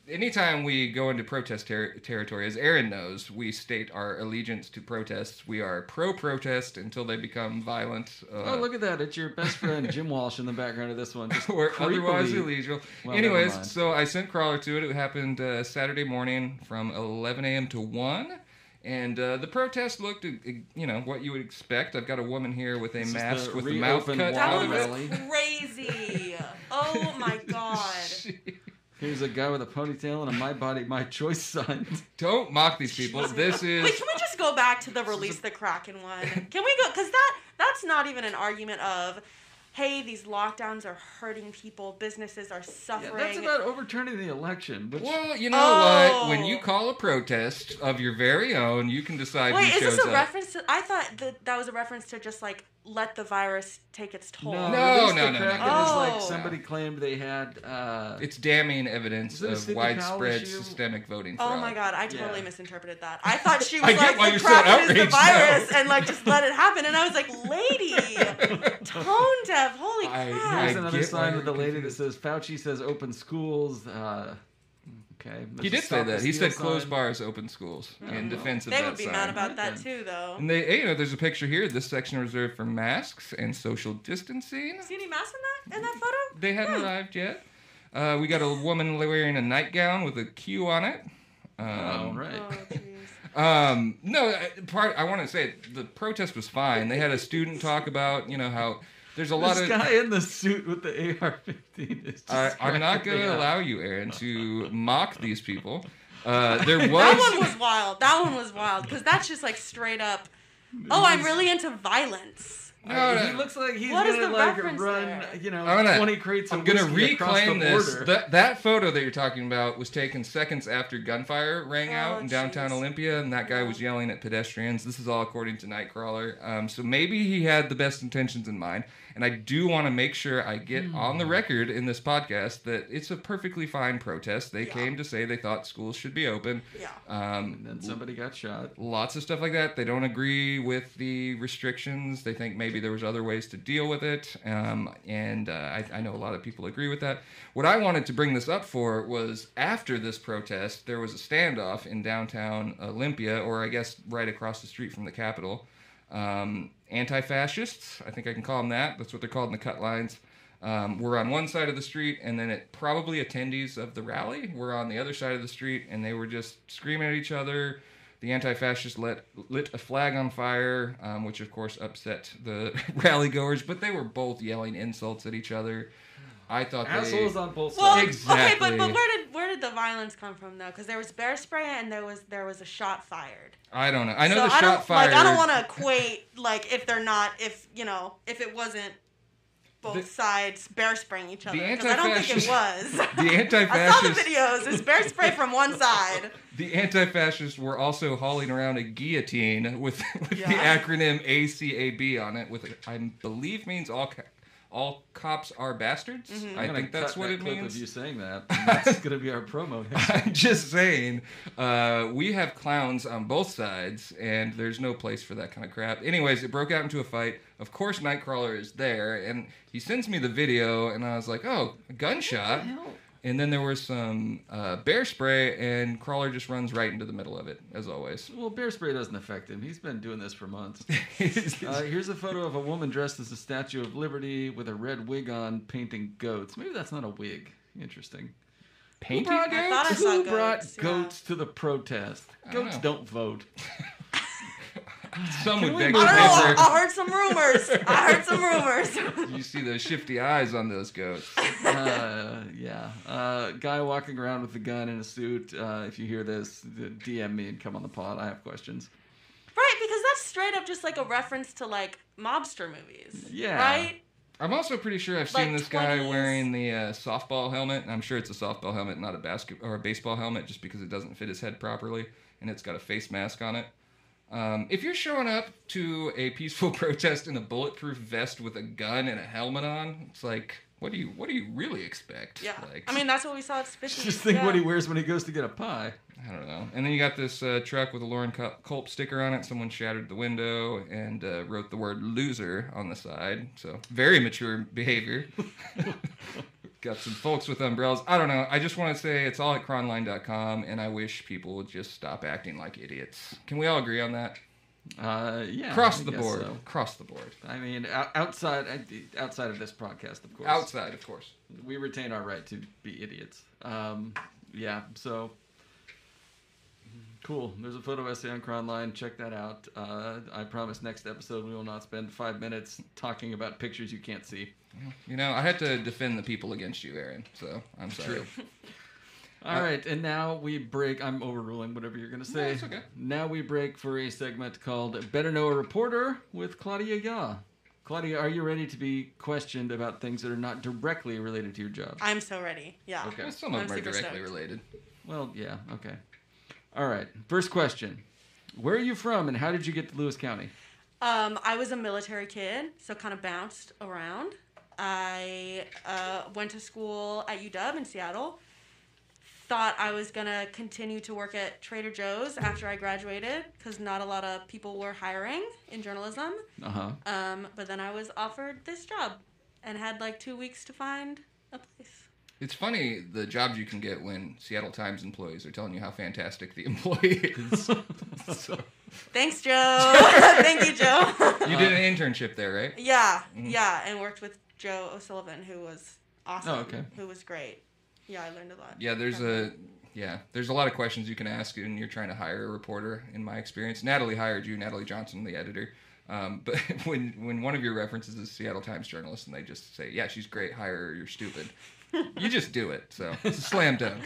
Anytime we go into protest ter- territory, as Aaron knows, we state our allegiance to protests. We are pro-protest until they become violent. Uh, Oh, look at that. It's your best friend Jim Walsh in the background of this one. Just or otherwise creepily- illegal. Well, Anyways, so I sent Crawler to it. It happened uh, Saturday morning from 11 a.m. to 1. And uh, the protest looked, uh, you know, what you would expect. I've got a woman here with a This mask the with the mouth reopened cut That out one was crazy. Oh my God. Here's a guy with a ponytail and a My Body, My Choice sign. Don't mock these people. This is Wait, can we just go back to the release the Kraken one? Can we go? Because that that's not even an argument of, hey, these lockdowns are hurting people, businesses are Yeah, suffering. that's about overturning the election. Which, Well, you know Oh. what? When you oh. call a protest of your very own, you can decide Wait, who is shows this a up. reference to? I thought that that was a reference to just like let the virus take its toll. No, No, at no, the no, no, crack no. is Oh. like somebody claimed they had. Uh, It's damning evidence Is it a of widespread issue? systemic voting fraud. Oh my god, I totally Yeah. misinterpreted that. I thought she was I like why the you're so crack is the virus now. and like just let it happen. And I was like, lady, tone deaf, holy I- crap. Here's another sign with the lady confused. that says Fauci says open schools. Uh, okay. He There's a did say that. He said close sign. bars, open schools in defense of they that would be sign. mad about that Right too, though. And they, you know, there's a picture here. This section reserved for masks and social distancing. See any masks in that in that photo? They hadn't arrived yet. Uh, we got a woman wearing a nightgown with a Q on it. Um, Oh, right. Oh. Um, no, part I want to say the protest was fine. They had a student talk about you know how there's a lot This of. guy in the suit with the AR-15 is just I, I'm not going to allow you, Aaron, to mock these people. Uh, there was. That one was wild. That one was wild because that's just like straight up. Oh, I'm really into violence. No, no. he looks like he's What is gonna the like reference run, there? you know, I'm gonna- 20 crates of I'm gonna reclaim this. That that photo that you're talking about was taken seconds after gunfire rang Oh, out in downtown. Olympia, and that guy was yelling at pedestrians. This is all according to Nightcrawler. Um, so maybe he had the best intentions in mind. And I do want to make sure I get on the record in this podcast that it's a perfectly fine protest. They Yeah. came to say they thought schools should be open. Yeah. Um, and then somebody got shot. lots of stuff like that. They don't agree with the restrictions. They think maybe there was other ways to deal with it, um, and uh, I, I know a lot of people agree with that. What I wanted to bring this up for was after this protest, there was a standoff in downtown Olympia, or I guess right across the street from the Capitol. Um, anti-fascists, I think I can call them that. That's what they're called in the cut lines. Um, were on one side of the street, and then it probably attendees of the rally were on the other side of the street, and they were just screaming at each other. The anti-fascists lit lit a flag on fire, um, which of course upset the rally goers. But they were both yelling insults at each other. I thought Assholes they, on both Well, sides. Exactly. okay, but but where did where did the violence come from though? Because there was bear spray and there was there was a shot fired. I don't know. I know so the I shot don't fired. like I don't want to equate like if they're not if you know if it wasn't both The- sides bear spraying each other the because I don't think it anti-fascist- was. The I saw the videos. It's bear spray from one side. The anti-fascists were also hauling around a guillotine with, with the acronym ACAB on it, with I believe means all ca- all cops are bastards. Mm-hmm. I think that's cut what that it clip means. Of you saying that, and that's gonna be our promo. I'm just saying, uh, we have clowns on both sides, and there's no place for that kind of crap. Anyways, it broke out into a fight. Of course, Nightcrawler is there, and he sends me the video, and I was like, oh, a gunshot. And then there was some uh, bear spray, and Crawler just runs right into the middle of it, as always. Well, bear spray doesn't affect him. He's been doing this for months. Uh, here's a photo of a woman dressed as the Statue of Liberty with a red wig on, painting goats. Maybe that's not a wig. Interesting. Painting brought, I I Who goats, brought yeah. goats to the protest? I don't Goats don't vote. Some would beg move to I know. I, differ. I heard some rumors. I heard some rumors. You see those shifty eyes on those goats. Uh, yeah. Uh, guy walking around with a gun in a suit. Uh, if you hear this, DM me and come on the pod. I have questions. right, because that's straight up just like a reference to like mobster movies. Yeah. Right. I'm also pretty sure I've seen Like this guy 20s. wearing the uh, softball helmet. and I'm sure it's a softball helmet, not a basket or a baseball helmet, just because it doesn't fit his head properly, and it's got a face mask on it. Um, if you're showing up to a peaceful protest in a bulletproof vest with a gun and a helmet on, it's like, what do you what do you really expect? Yeah. Like, I mean, that's what we saw at. Just think yeah. what he wears when he goes to get a pie. I don't know. And then you got this uh, truck with a Loren Cul- Culp sticker on it. Someone shattered the window and uh, wrote the word loser on the side. So, very mature behavior. got some folks with umbrellas. I don't know. I just want to say it's all at chronline.com, and I wish people would just stop acting like idiots. Can we all agree on that? Uh, yeah. Across I the board. so. Across the board. I mean, outside outside of this podcast, of course. Outside, of course. we retain our right to be idiots. Um, yeah, so cool. There's a photo essay on Chronline. Check that out. Uh, I promise next episode we will not spend five minutes talking about pictures you can't see. You know, I had to defend the people against you, Aaron. So, I'm sorry. True. All right, and now we break. I'm overruling whatever you're going to say. it's okay. Now we break for a segment called Better Know a Reporter with Claudia Yaw. Claudia, are you ready to be questioned about things that are not directly related to your job? I'm so ready. Yeah. Okay. Well, some of I'm them are directly stoked. related. Well, yeah, okay. All right. First question. Where are you from and how did you get to Lewis County? Um, I was a military kid, so kind of bounced around. I uh, went to school at UW in Seattle. Thought I was gonna continue to work at Trader Joe's after I graduated because not a lot of people were hiring in journalism. Uh huh. Um, but then I was offered this job and had like two weeks to find a place. It's funny the jobs you can get when Seattle Times employees are telling you how fantastic the employee is. So, Thanks, Joe. Thank you, Joe. you did an internship there, right? yeah, yeah, and worked with Joe O'Sullivan, who was awesome. Oh, okay. Who was great. Yeah, I learned a lot. Yeah, there's a yeah, there's a lot of questions you can ask when you're trying to hire a reporter. In my experience, Natalie hired you, Natalie Johnson, the editor. Um, but when when one of your references is a Seattle Times journalist, and they just say, "Yeah, she's great, hire her. You're stupid," you just do it. So it's a slam dunk.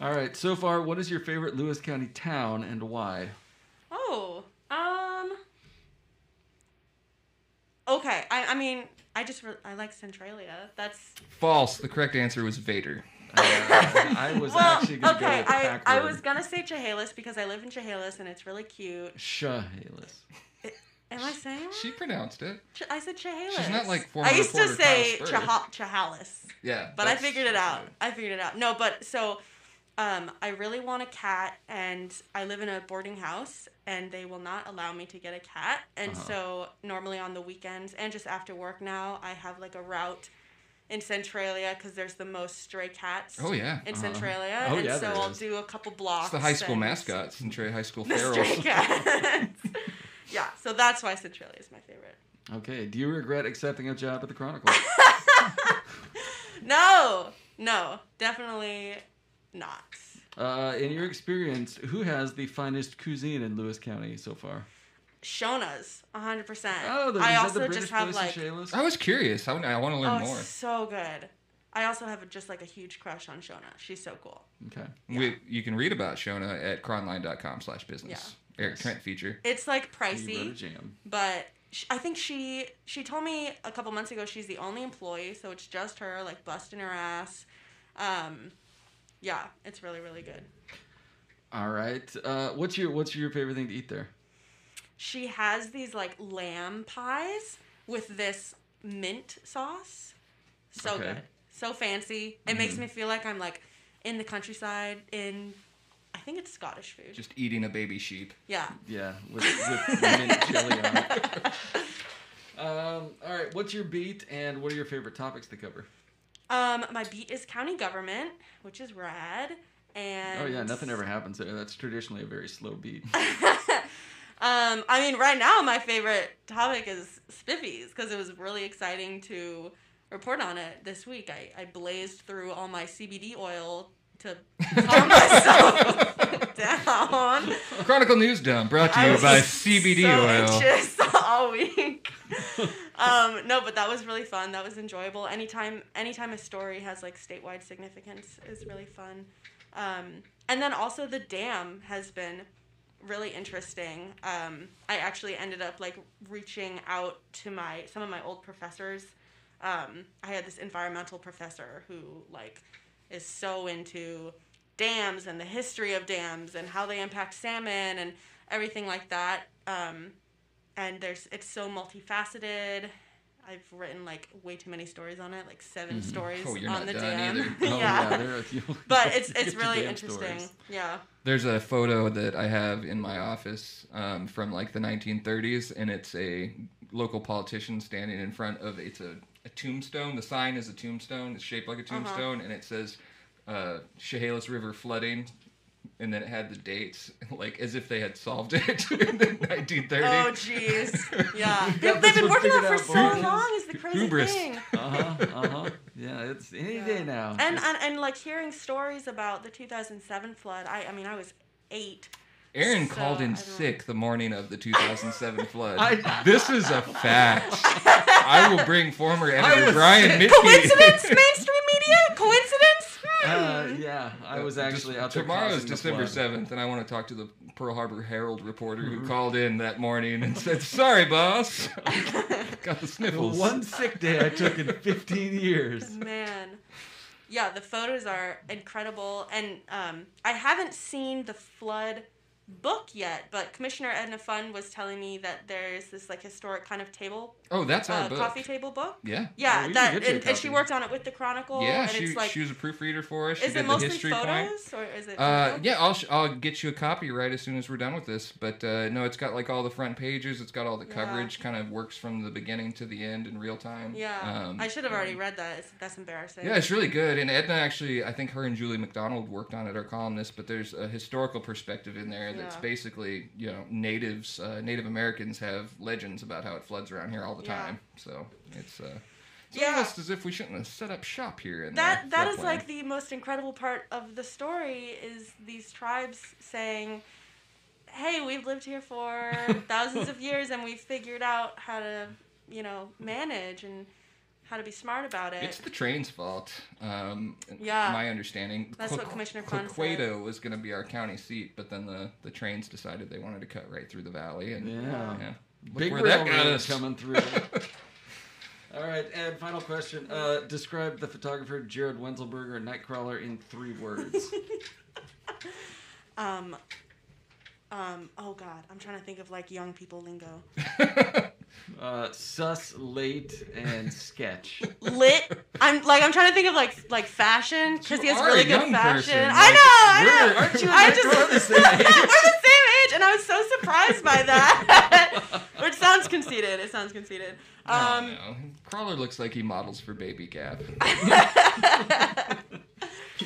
All right. So far, what is your favorite Lewis County town and why? Oh, um. Okay, I, I mean, I just re- I like Centralia. That's False. The correct answer was Vader. Uh, I was well, actually going to okay. go with I I was gonna say Chehalis because I live in Chehalis and it's really cute. Chehalis. Am I saying? She pronounced it. Ch- I said Chehalis. She's not like former I used to say. Cheha- Chehalis. Yeah, but I figured it out. I figured it out. No, but so um, I really want a cat, and I live in a boarding house, and they will not allow me to get a cat. And Uh-huh. so normally on the weekends and just after work now, I have like a route in Centralia because there's the most stray cats. Oh yeah, In Uh-huh. Centralia, Oh, and yeah, so I'll is. do a couple blocks. it's the high school mascot, Centralia High School The stray cats. yeah, so that's why Centralia is my favorite. Okay. Do you regret accepting a job at the Chronicle? No, no, definitely not. uh, in your experience, who has the finest cuisine in Lewis County so far? Shona's, hundred percent. Oh, the, I is that also the British just have like, in I was curious. I, I want to learn oh, more. it's so good. I also have just like a huge crush on Shona. She's so cool. Okay. We, you can read about Shona at chronline.com slash business. Eric Trent feature. It's like You wrote a pricey, but sh- I think she she told me a couple months ago she's the only employee, so it's just her like busting her ass. Um, yeah, it's really really good. All right. Uh, what's your What's your favorite thing to eat there? She has these like lamb pies with this mint sauce. So Okay. good. So fancy. It makes me feel like I'm like in the countryside in think it's Scottish food. Just eating a baby sheep. yeah. Yeah, with, with mint chili on it. Um, all right. What's your beat, and what are your favorite topics to cover? Um my beat is county government, which is rad. And Oh yeah, nothing ever happens there. That's traditionally a very slow beat. um, I mean, right now my favorite topic is Spiffy's because it was really exciting to report on it this week. I, I blazed through all my CBD oil to calm myself down. Chronicle News Dump brought to I you by CBD so oil. anxious all week. um, no, but that was really fun. That was enjoyable. Anytime, anytime a story has like statewide significance is really fun. Um, and then also the dam has been really interesting. Um, I actually ended up like reaching out to my some of my old professors. Um, I had this environmental professor who like is so into dams and the history of dams and how they impact salmon and everything like that. Um, and there's it's so multifaceted. I've written like way too many stories on it, like 7 stories Oh, on the dam. either. Oh, yeah. there are a few- But it's it's really interesting. stories. Yeah. There's a photo that I have in my office um, from like the 1930s, and it's a local politician standing in front of it's a, a tombstone. The sign is a tombstone. It's shaped like a Uh-huh. tombstone, and it says uh, Chehalis River flooding, and then it had the dates, like as if they had solved it in the 1930s. Oh jeez. Yeah. got They've been working on it for so for long is the crazy Hubris. thing. Uh-huh, uh-huh. Yeah, it's any day now. And, and and like hearing stories about the 2007 flood. I I mean I was 8. Aaron So, called in don't- sick the morning of the 2007 flood. I- this is a fact. I will bring former editor Brian sick. Mitke. Coincidence? Mainstream media? Coincidence? Hmm. Uh, yeah, I was actually out there. Tomorrow's causing the December flood. 7th, and I want to talk to the Pearl Harbor Herald reporter Mm-hmm. who called in that morning and said, Sorry, boss. Got the The sniffles. one sick day I took in 15 years. Man. Yeah, the photos are incredible. And um, I haven't seen the flood book yet, but Commissioner Edna Fund was telling me that there's this like historic kind of table, Oh, that's our uh, book. coffee table book. Yeah. Yeah, we that get you a and, and she worked on it with the Chronicle. Yeah, and she, it's like, she was a proofreader for us. She is did it mostly photos point. or is it? Uh, yeah, I'll I'll get you a copy right as soon as we're done with this. But uh, no, it's got like all the front pages. It's got all the Yeah. coverage. Kind of works from the beginning to the end in real time. Yeah, Um, I should have already read that. It's, that's embarrassing. Yeah, it's really good. And Edna actually, I think her and Julie McDonald worked on it, our columnist. But there's a historical perspective in there that's Yeah. basically, you know, natives, uh, Native Americans have legends about how it floods around here all the Yeah. time. So it's uh, it's Yeah. almost as if we shouldn't have set up shop here. In that that is like the most incredible part of the story is these tribes saying hey we've lived here for thousands of years and we've figured out how to you know manage and how to be smart about it It's the train's fault. Um, Yeah. My understanding. That's what Commissioner Fund said. Was going to be our county seat, but then the, the trains decided they wanted to cut right through the valley. And Yeah. yeah. Look Big where that got railroad us. coming through. All right, and final question. Uh, describe the photographer Jared Wenzelburger, Nightcrawler, in three words. um um oh god i'm trying to think of like young people lingo Uh, sus, late, and sketch. lit i'm like i'm trying to think of like like fashion because he has really good fashion person. i Like, know i know aren't you I and just, Nightcrawler the same age? we're the same age and i was so surprised by that which sounds conceited it sounds conceited Oh, um no. Crawler looks like he models for Baby Gap.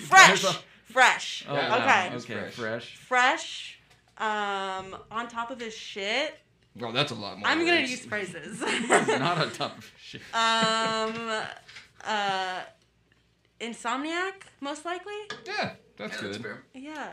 fresh fresh Oh, Yeah, wow. okay He's Okay, fresh. fresh. fresh um on top of his shit Well, that's a lot more. i'm gonna words. use phrases Not on top of shit. um uh insomniac most likely Yeah, that's Yeah, good. that's fair. yeah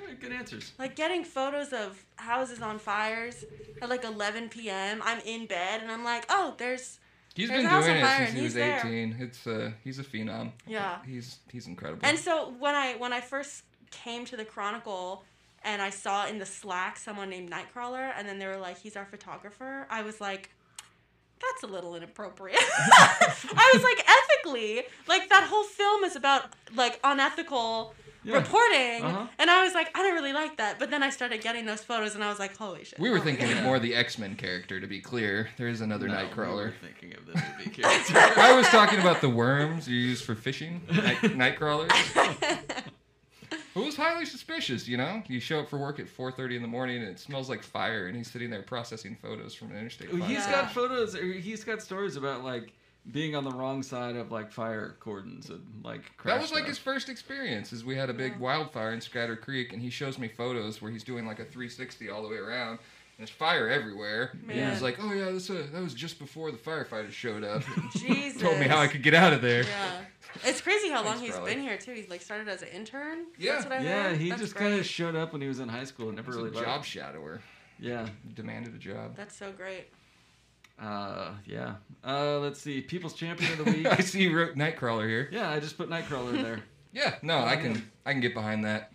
All right, good answers. like getting photos of houses on fires at like 11 p.m. I'm in bed and I'm like, oh, there's He's There's been a house doing on it fire since and he was he's there. 18. It's uh, he's a phenom. Yeah. He's he's incredible. and so when I when I first came to the Chronicle and I saw in the Slack someone named Nightcrawler and then they were like, he's our photographer. I was like. That's a little inappropriate. I was like, ethically, like that whole film is about like unethical Yeah. reporting, Uh-huh. and I was like, I don't really like that. But then I started getting those photos, and I was like, holy shit. we were thinking God. of more the X Men character. To be clear, there is another No, Nightcrawler. we were thinking of the movie character. I was talking about the worms you use for fishing, night, nightcrawlers. It was highly suspicious, you know. You show up for work at 4:30 in the morning and it smells like fire, and he's sitting there processing photos from an interstate. fire. He's Yeah. got photos. Or he's got stories about like being on the wrong side of like fire cordons and like. That was like stuff. his first experience. Is we had a big wildfire in Scatter Creek, and he shows me photos where he's doing like a 360 all the way around. And there's fire everywhere. And Man. he's like, "Oh yeah, this, uh, that was just before the firefighters showed up." and Jesus. told me how I could get out of there. Yeah. It's crazy how long Thanks, he's Crowley. been here too. He's like started as an intern. Yeah. That's what I Yeah, heard. he That's just kind of showed up when he was in high school and never really a left. job shadower. Yeah. He demanded a job. That's so great. Uh, yeah. Uh, let's see. People's champion of the week. I see you wrote Nightcrawler here. yeah, I just put Nightcrawler in there. Yeah, no, I can I can get behind that.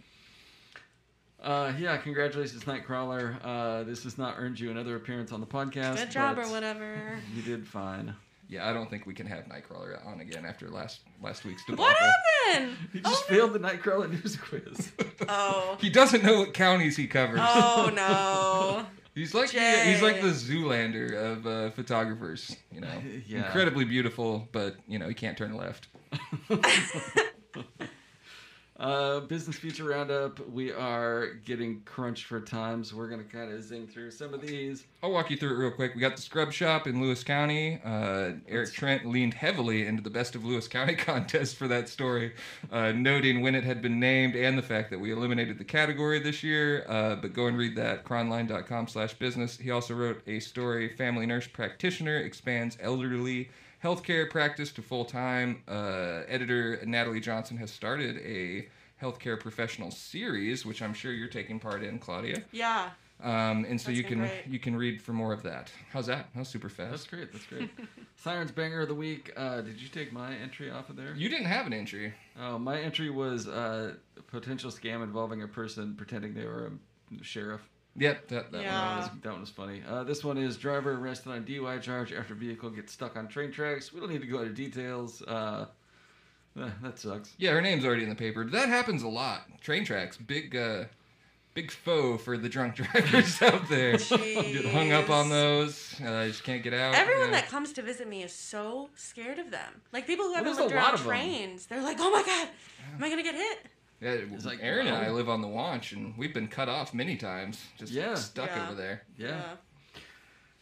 Uh, yeah, congratulations, Nightcrawler. Uh, this has not earned you another appearance on the podcast. Good job or whatever. You did fine. Yeah, I don't think we can have Nightcrawler on again after last last week's debacle. What happened? You just Oh, failed the Nightcrawler news quiz. Oh. He doesn't know what counties he covers. Oh no. He's like the, he's like the Zoolander of uh, photographers. You know, Yeah. incredibly beautiful, but you know he can't turn left. Uh, business future roundup. We are getting crunched for time, so we're gonna kind of zing through some of these. I'll walk you through it real quick. We got the scrub shop in Lewis County. Uh, Eric Trent leaned heavily into the Best of Lewis County contest for that story, uh, noting when it had been named and the fact that we eliminated the category this year. Uh, but go and read that, chronline.com slash business. He also wrote a story, Family Nurse Practitioner Expands Elderly Healthcare Practice to Full-Time. Uh, editor Natalie Johnson has started a healthcare professional series, which I'm sure you're taking part in, Claudia. Yeah. Um, and so That's you can great. you can read for more of that. How's that? That was super fast. That's great. That's great. Sirens banger of the week. Uh, did you take my entry off of there? You didn't have an entry. Oh, my entry was uh, a potential scam involving a person pretending they were a sheriff. Yep, that, that Yeah. That was, that one was funny. Uh, this one is driver arrested on DUI charge after vehicle gets stuck on train tracks. We don't need to go into details. Uh, eh, that sucks. Yeah, her name's already in the paper. That happens a lot. Train tracks, big uh, big foe for the drunk drivers out there. Get hung up on those. Uh, just can't get out. Everyone yeah. that comes to visit me is so scared of them. Like people who Well, haven't there's lived a lot around of 'em. trains, they're like, "Oh my god, am I gonna get hit?" Yeah, It's like, Aaron and I live on the Wanch, and we've been cut off many times. Just Yeah. stuck Yeah. over there. Yeah.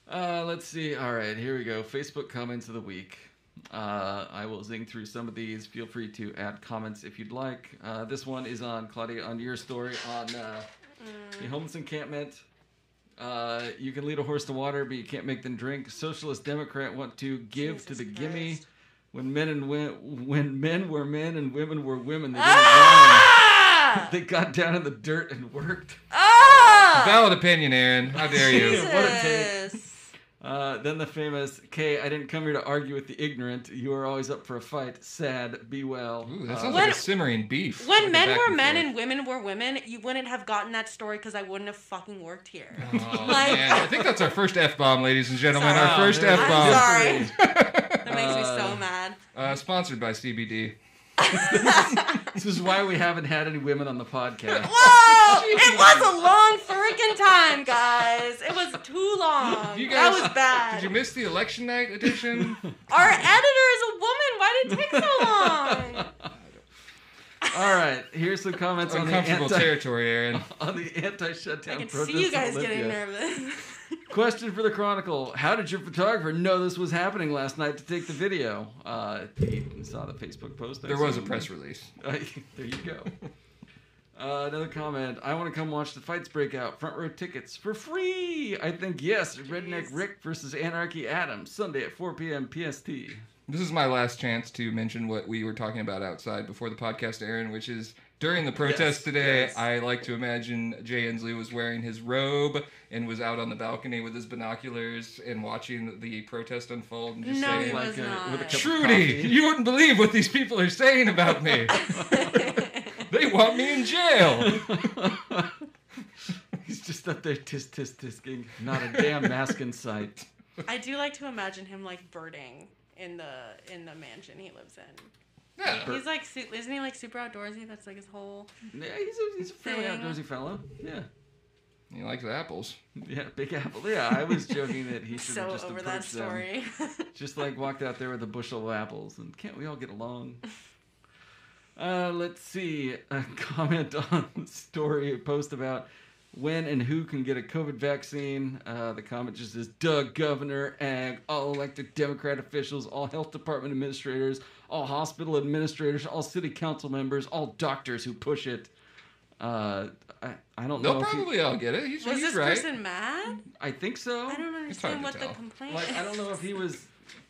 Uh, let's see. All right, here we go. Facebook comments of the week. Uh, I will zing through some of these. Feel free to add comments if you'd like. Uh, this one is on Claudia on your story on uh, the homeless encampment. Uh, you can lead a horse to water, but you can't make them drink. Socialist Democrat want to give to Jesus the gimme. Christ. When men and wi- when men were men and women were women, they didn't rhyme. Ah! They got down in the dirt and worked. Ah! Valid opinion, Aaron. How dare you? Jesus. What a take. Uh, then the famous Kay, I didn't come here to argue with the ignorant. You are always up for a fight. Sad. Be well. Ooh, that Uh, sounds When- like a simmering beef. When Like men were and men forth. and women were women, you wouldn't have gotten that story because I wouldn't have fucking worked here. Oh, Like- man. I think that's our first F bomb, ladies and gentlemen. Sorry. Our first f bomb. I'm sorry. That makes me so Uh, mad. Uh, sponsored by CBD. This is why we haven't had any women on the podcast. Whoa! It was a long freaking time, guys. It was too long. You that guys- was bad. Did you miss the election night edition? Our editor is a woman. Why did it take so long? All right, here's some comments on the Uncomfortable anti territory, Aaron. on the anti-shutdown I can protest see you guys Olympia. getting nervous. Question for the Chronicle: How did your photographer know this was happening last night to take the video? Uh, he saw the Facebook post. I There was a press release. Uh, there you go. Uh, another comment. I want to come watch the fights break out. Front row tickets for free. I think yes. Redneck Rick versus Anarchy Adam Sunday at 4 p.m. PST. This is my last chance to mention what we were talking about outside before the podcast, Aaron, which is during the protest Yes, today. yes. I like to imagine Jay Inslee was wearing his robe and was out on the balcony with his binoculars and watching the protest unfold and just No, saying, he like was a- not. with a Trudi, you wouldn't believe what these people are saying about me. they want me in jail. He's just up there tisk tisk tisking. Not a damn mask in sight. I do like to imagine him like birding in the in the mansion he lives in. Yeah. He's like, isn't he like super outdoorsy? That's like his whole. Yeah, he's a, he's a fairly Thing. outdoorsy fellow. Yeah. He likes apples. Yeah, Big Apple. Yeah, I was joking that he should have So just over that approached them. Just like walked out there with a bushel of apples, and can't we all get along? Uh, let's see. A comment on the story, post about when and who can get a COVID vaccine. Uh, the comment just says Doug, Governor, Ag, all elected Democrat officials, all health department administrators, all hospital administrators, all city council members, all doctors who push it. Uh, I, I don't know. They'll if he- all get it. He's, Was he's this right. person mad? I think so. I don't understand to what the complaint Like is. I don't know if he was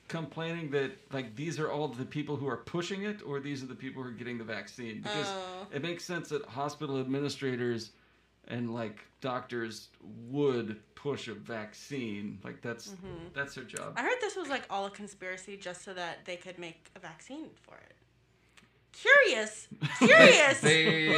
complaining that like these are all the people who are pushing it or these are the people who are getting the vaccine because Oh. it makes sense that hospital administrators and like doctors would push a vaccine like that's Mm-hmm. that's their job I heard this was like all a conspiracy just so that they could make a vaccine for it. Curious, curious. They,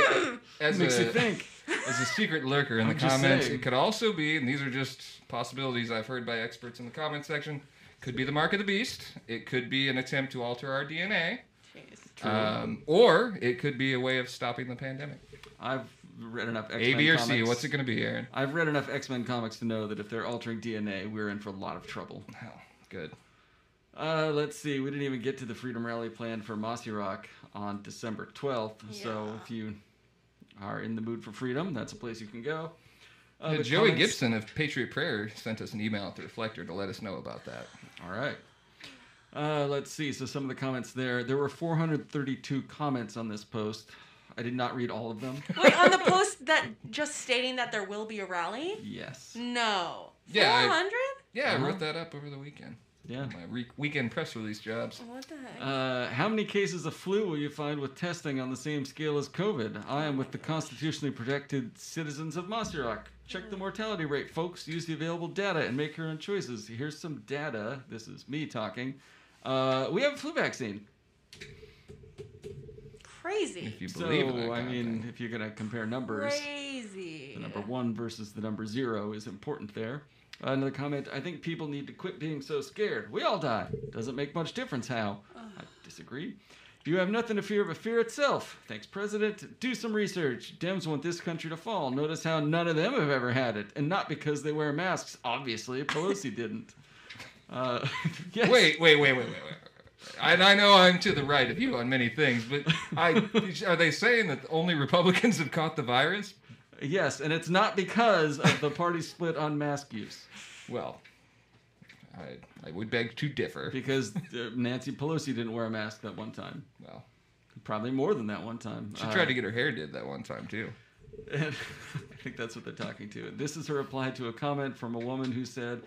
as makes a, you think as a secret lurker in I'm the comments, saying. it could also be, and these are just possibilities I've heard by experts in the comment section, could be the mark of the beast. It could be an attempt to alter our DNA. Jeez. Um, or it could be a way of stopping the pandemic. I've read enough X-Men A, B, or C? comics. What's it going to be, Aaron? I've read enough X-Men comics to know that if they're altering DNA we're in for a lot of trouble Oh, good. Uh, let's see. We didn't even get to the Freedom Rally planned for Mossyrock on December 12th. So if you are in the mood for freedom, that's a place you can go. Uh, Yeah, Joey comments- Gibson of Patriot Prayer sent us an email at the Reflector to let us know about that. All right. Uh, let's see. So some of the comments there. There were 432 comments on this post. I did not read all of them. Wait, on the post that just stating that there will be a rally? yes. No. Yeah, I- 400? Yeah, I Uh-huh. wrote that up over the weekend. Yeah. My re- weekend press release jobs. What the heck? Uh, how many cases of flu will you find with testing on the same scale as COVID? I am with the constitutionally protected citizens of Mossyrock. Check the mortality rate, folks. Use the available data and make your own choices. Here's some data. This is me talking. Uh, we have a flu vaccine. Crazy. If you So, believe in that I mean, thing. if you're going to compare numbers, Crazy. the number one versus the number zero is important there. Uh, another comment I think people need to quit being so scared. We all die. Doesn't make much difference how. I disagree. If You have nothing to fear but fear itself. Thanks, President. Do some research. Dems want this country to fall. Notice how none of them have ever had it. And not because they wear masks. Obviously, Pelosi didn't. Uh, yes. Wait, wait, wait, wait, wait, wait. And I know I'm to the right of you on many things, but I are they saying that only Republicans have caught the virus? Yes, and it's not because of the party split on mask use. Well, I I would beg to differ. Because uh, Nancy Pelosi didn't wear a mask that one time. Well, Probably more than that one time. she Uh, tried to get her hair did that one time too. And I think that's what they're talking to. This is her reply to a comment from a woman who said,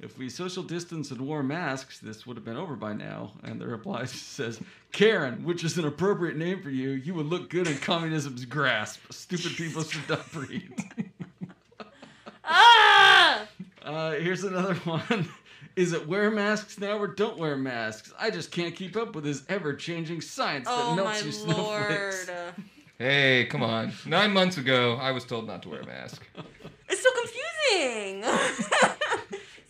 If we social distance and wore masks, this would have been over by now. And the reply says, Karen, which is an appropriate name for you, you would look good in communism's grasp. Stupid people should not breed. Ah! Uh, here's another one. Is it wear masks now or don't wear masks? I just can't keep up with this ever changing science that Oh my melts you snowflakes. lord. Hey, come on. Nine months ago, I was told not to wear a mask. It's so confusing.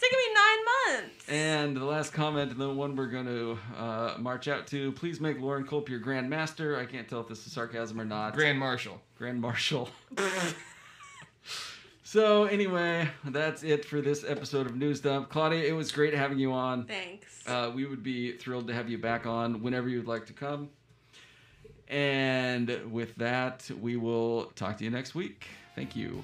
It's taken me nine months. And the last comment, and the one we're going to uh, march out to. Please make Loren Culp your Grand Master. I can't tell if this is sarcasm or not. Grand Marshal. Grand Marshal. so anyway, that's it for this episode of News Dump. Claudia, it was great having you on. Thanks. Uh, we would be thrilled to have you back on whenever you'd like to come. And with that, we will talk to you next week. Thank you.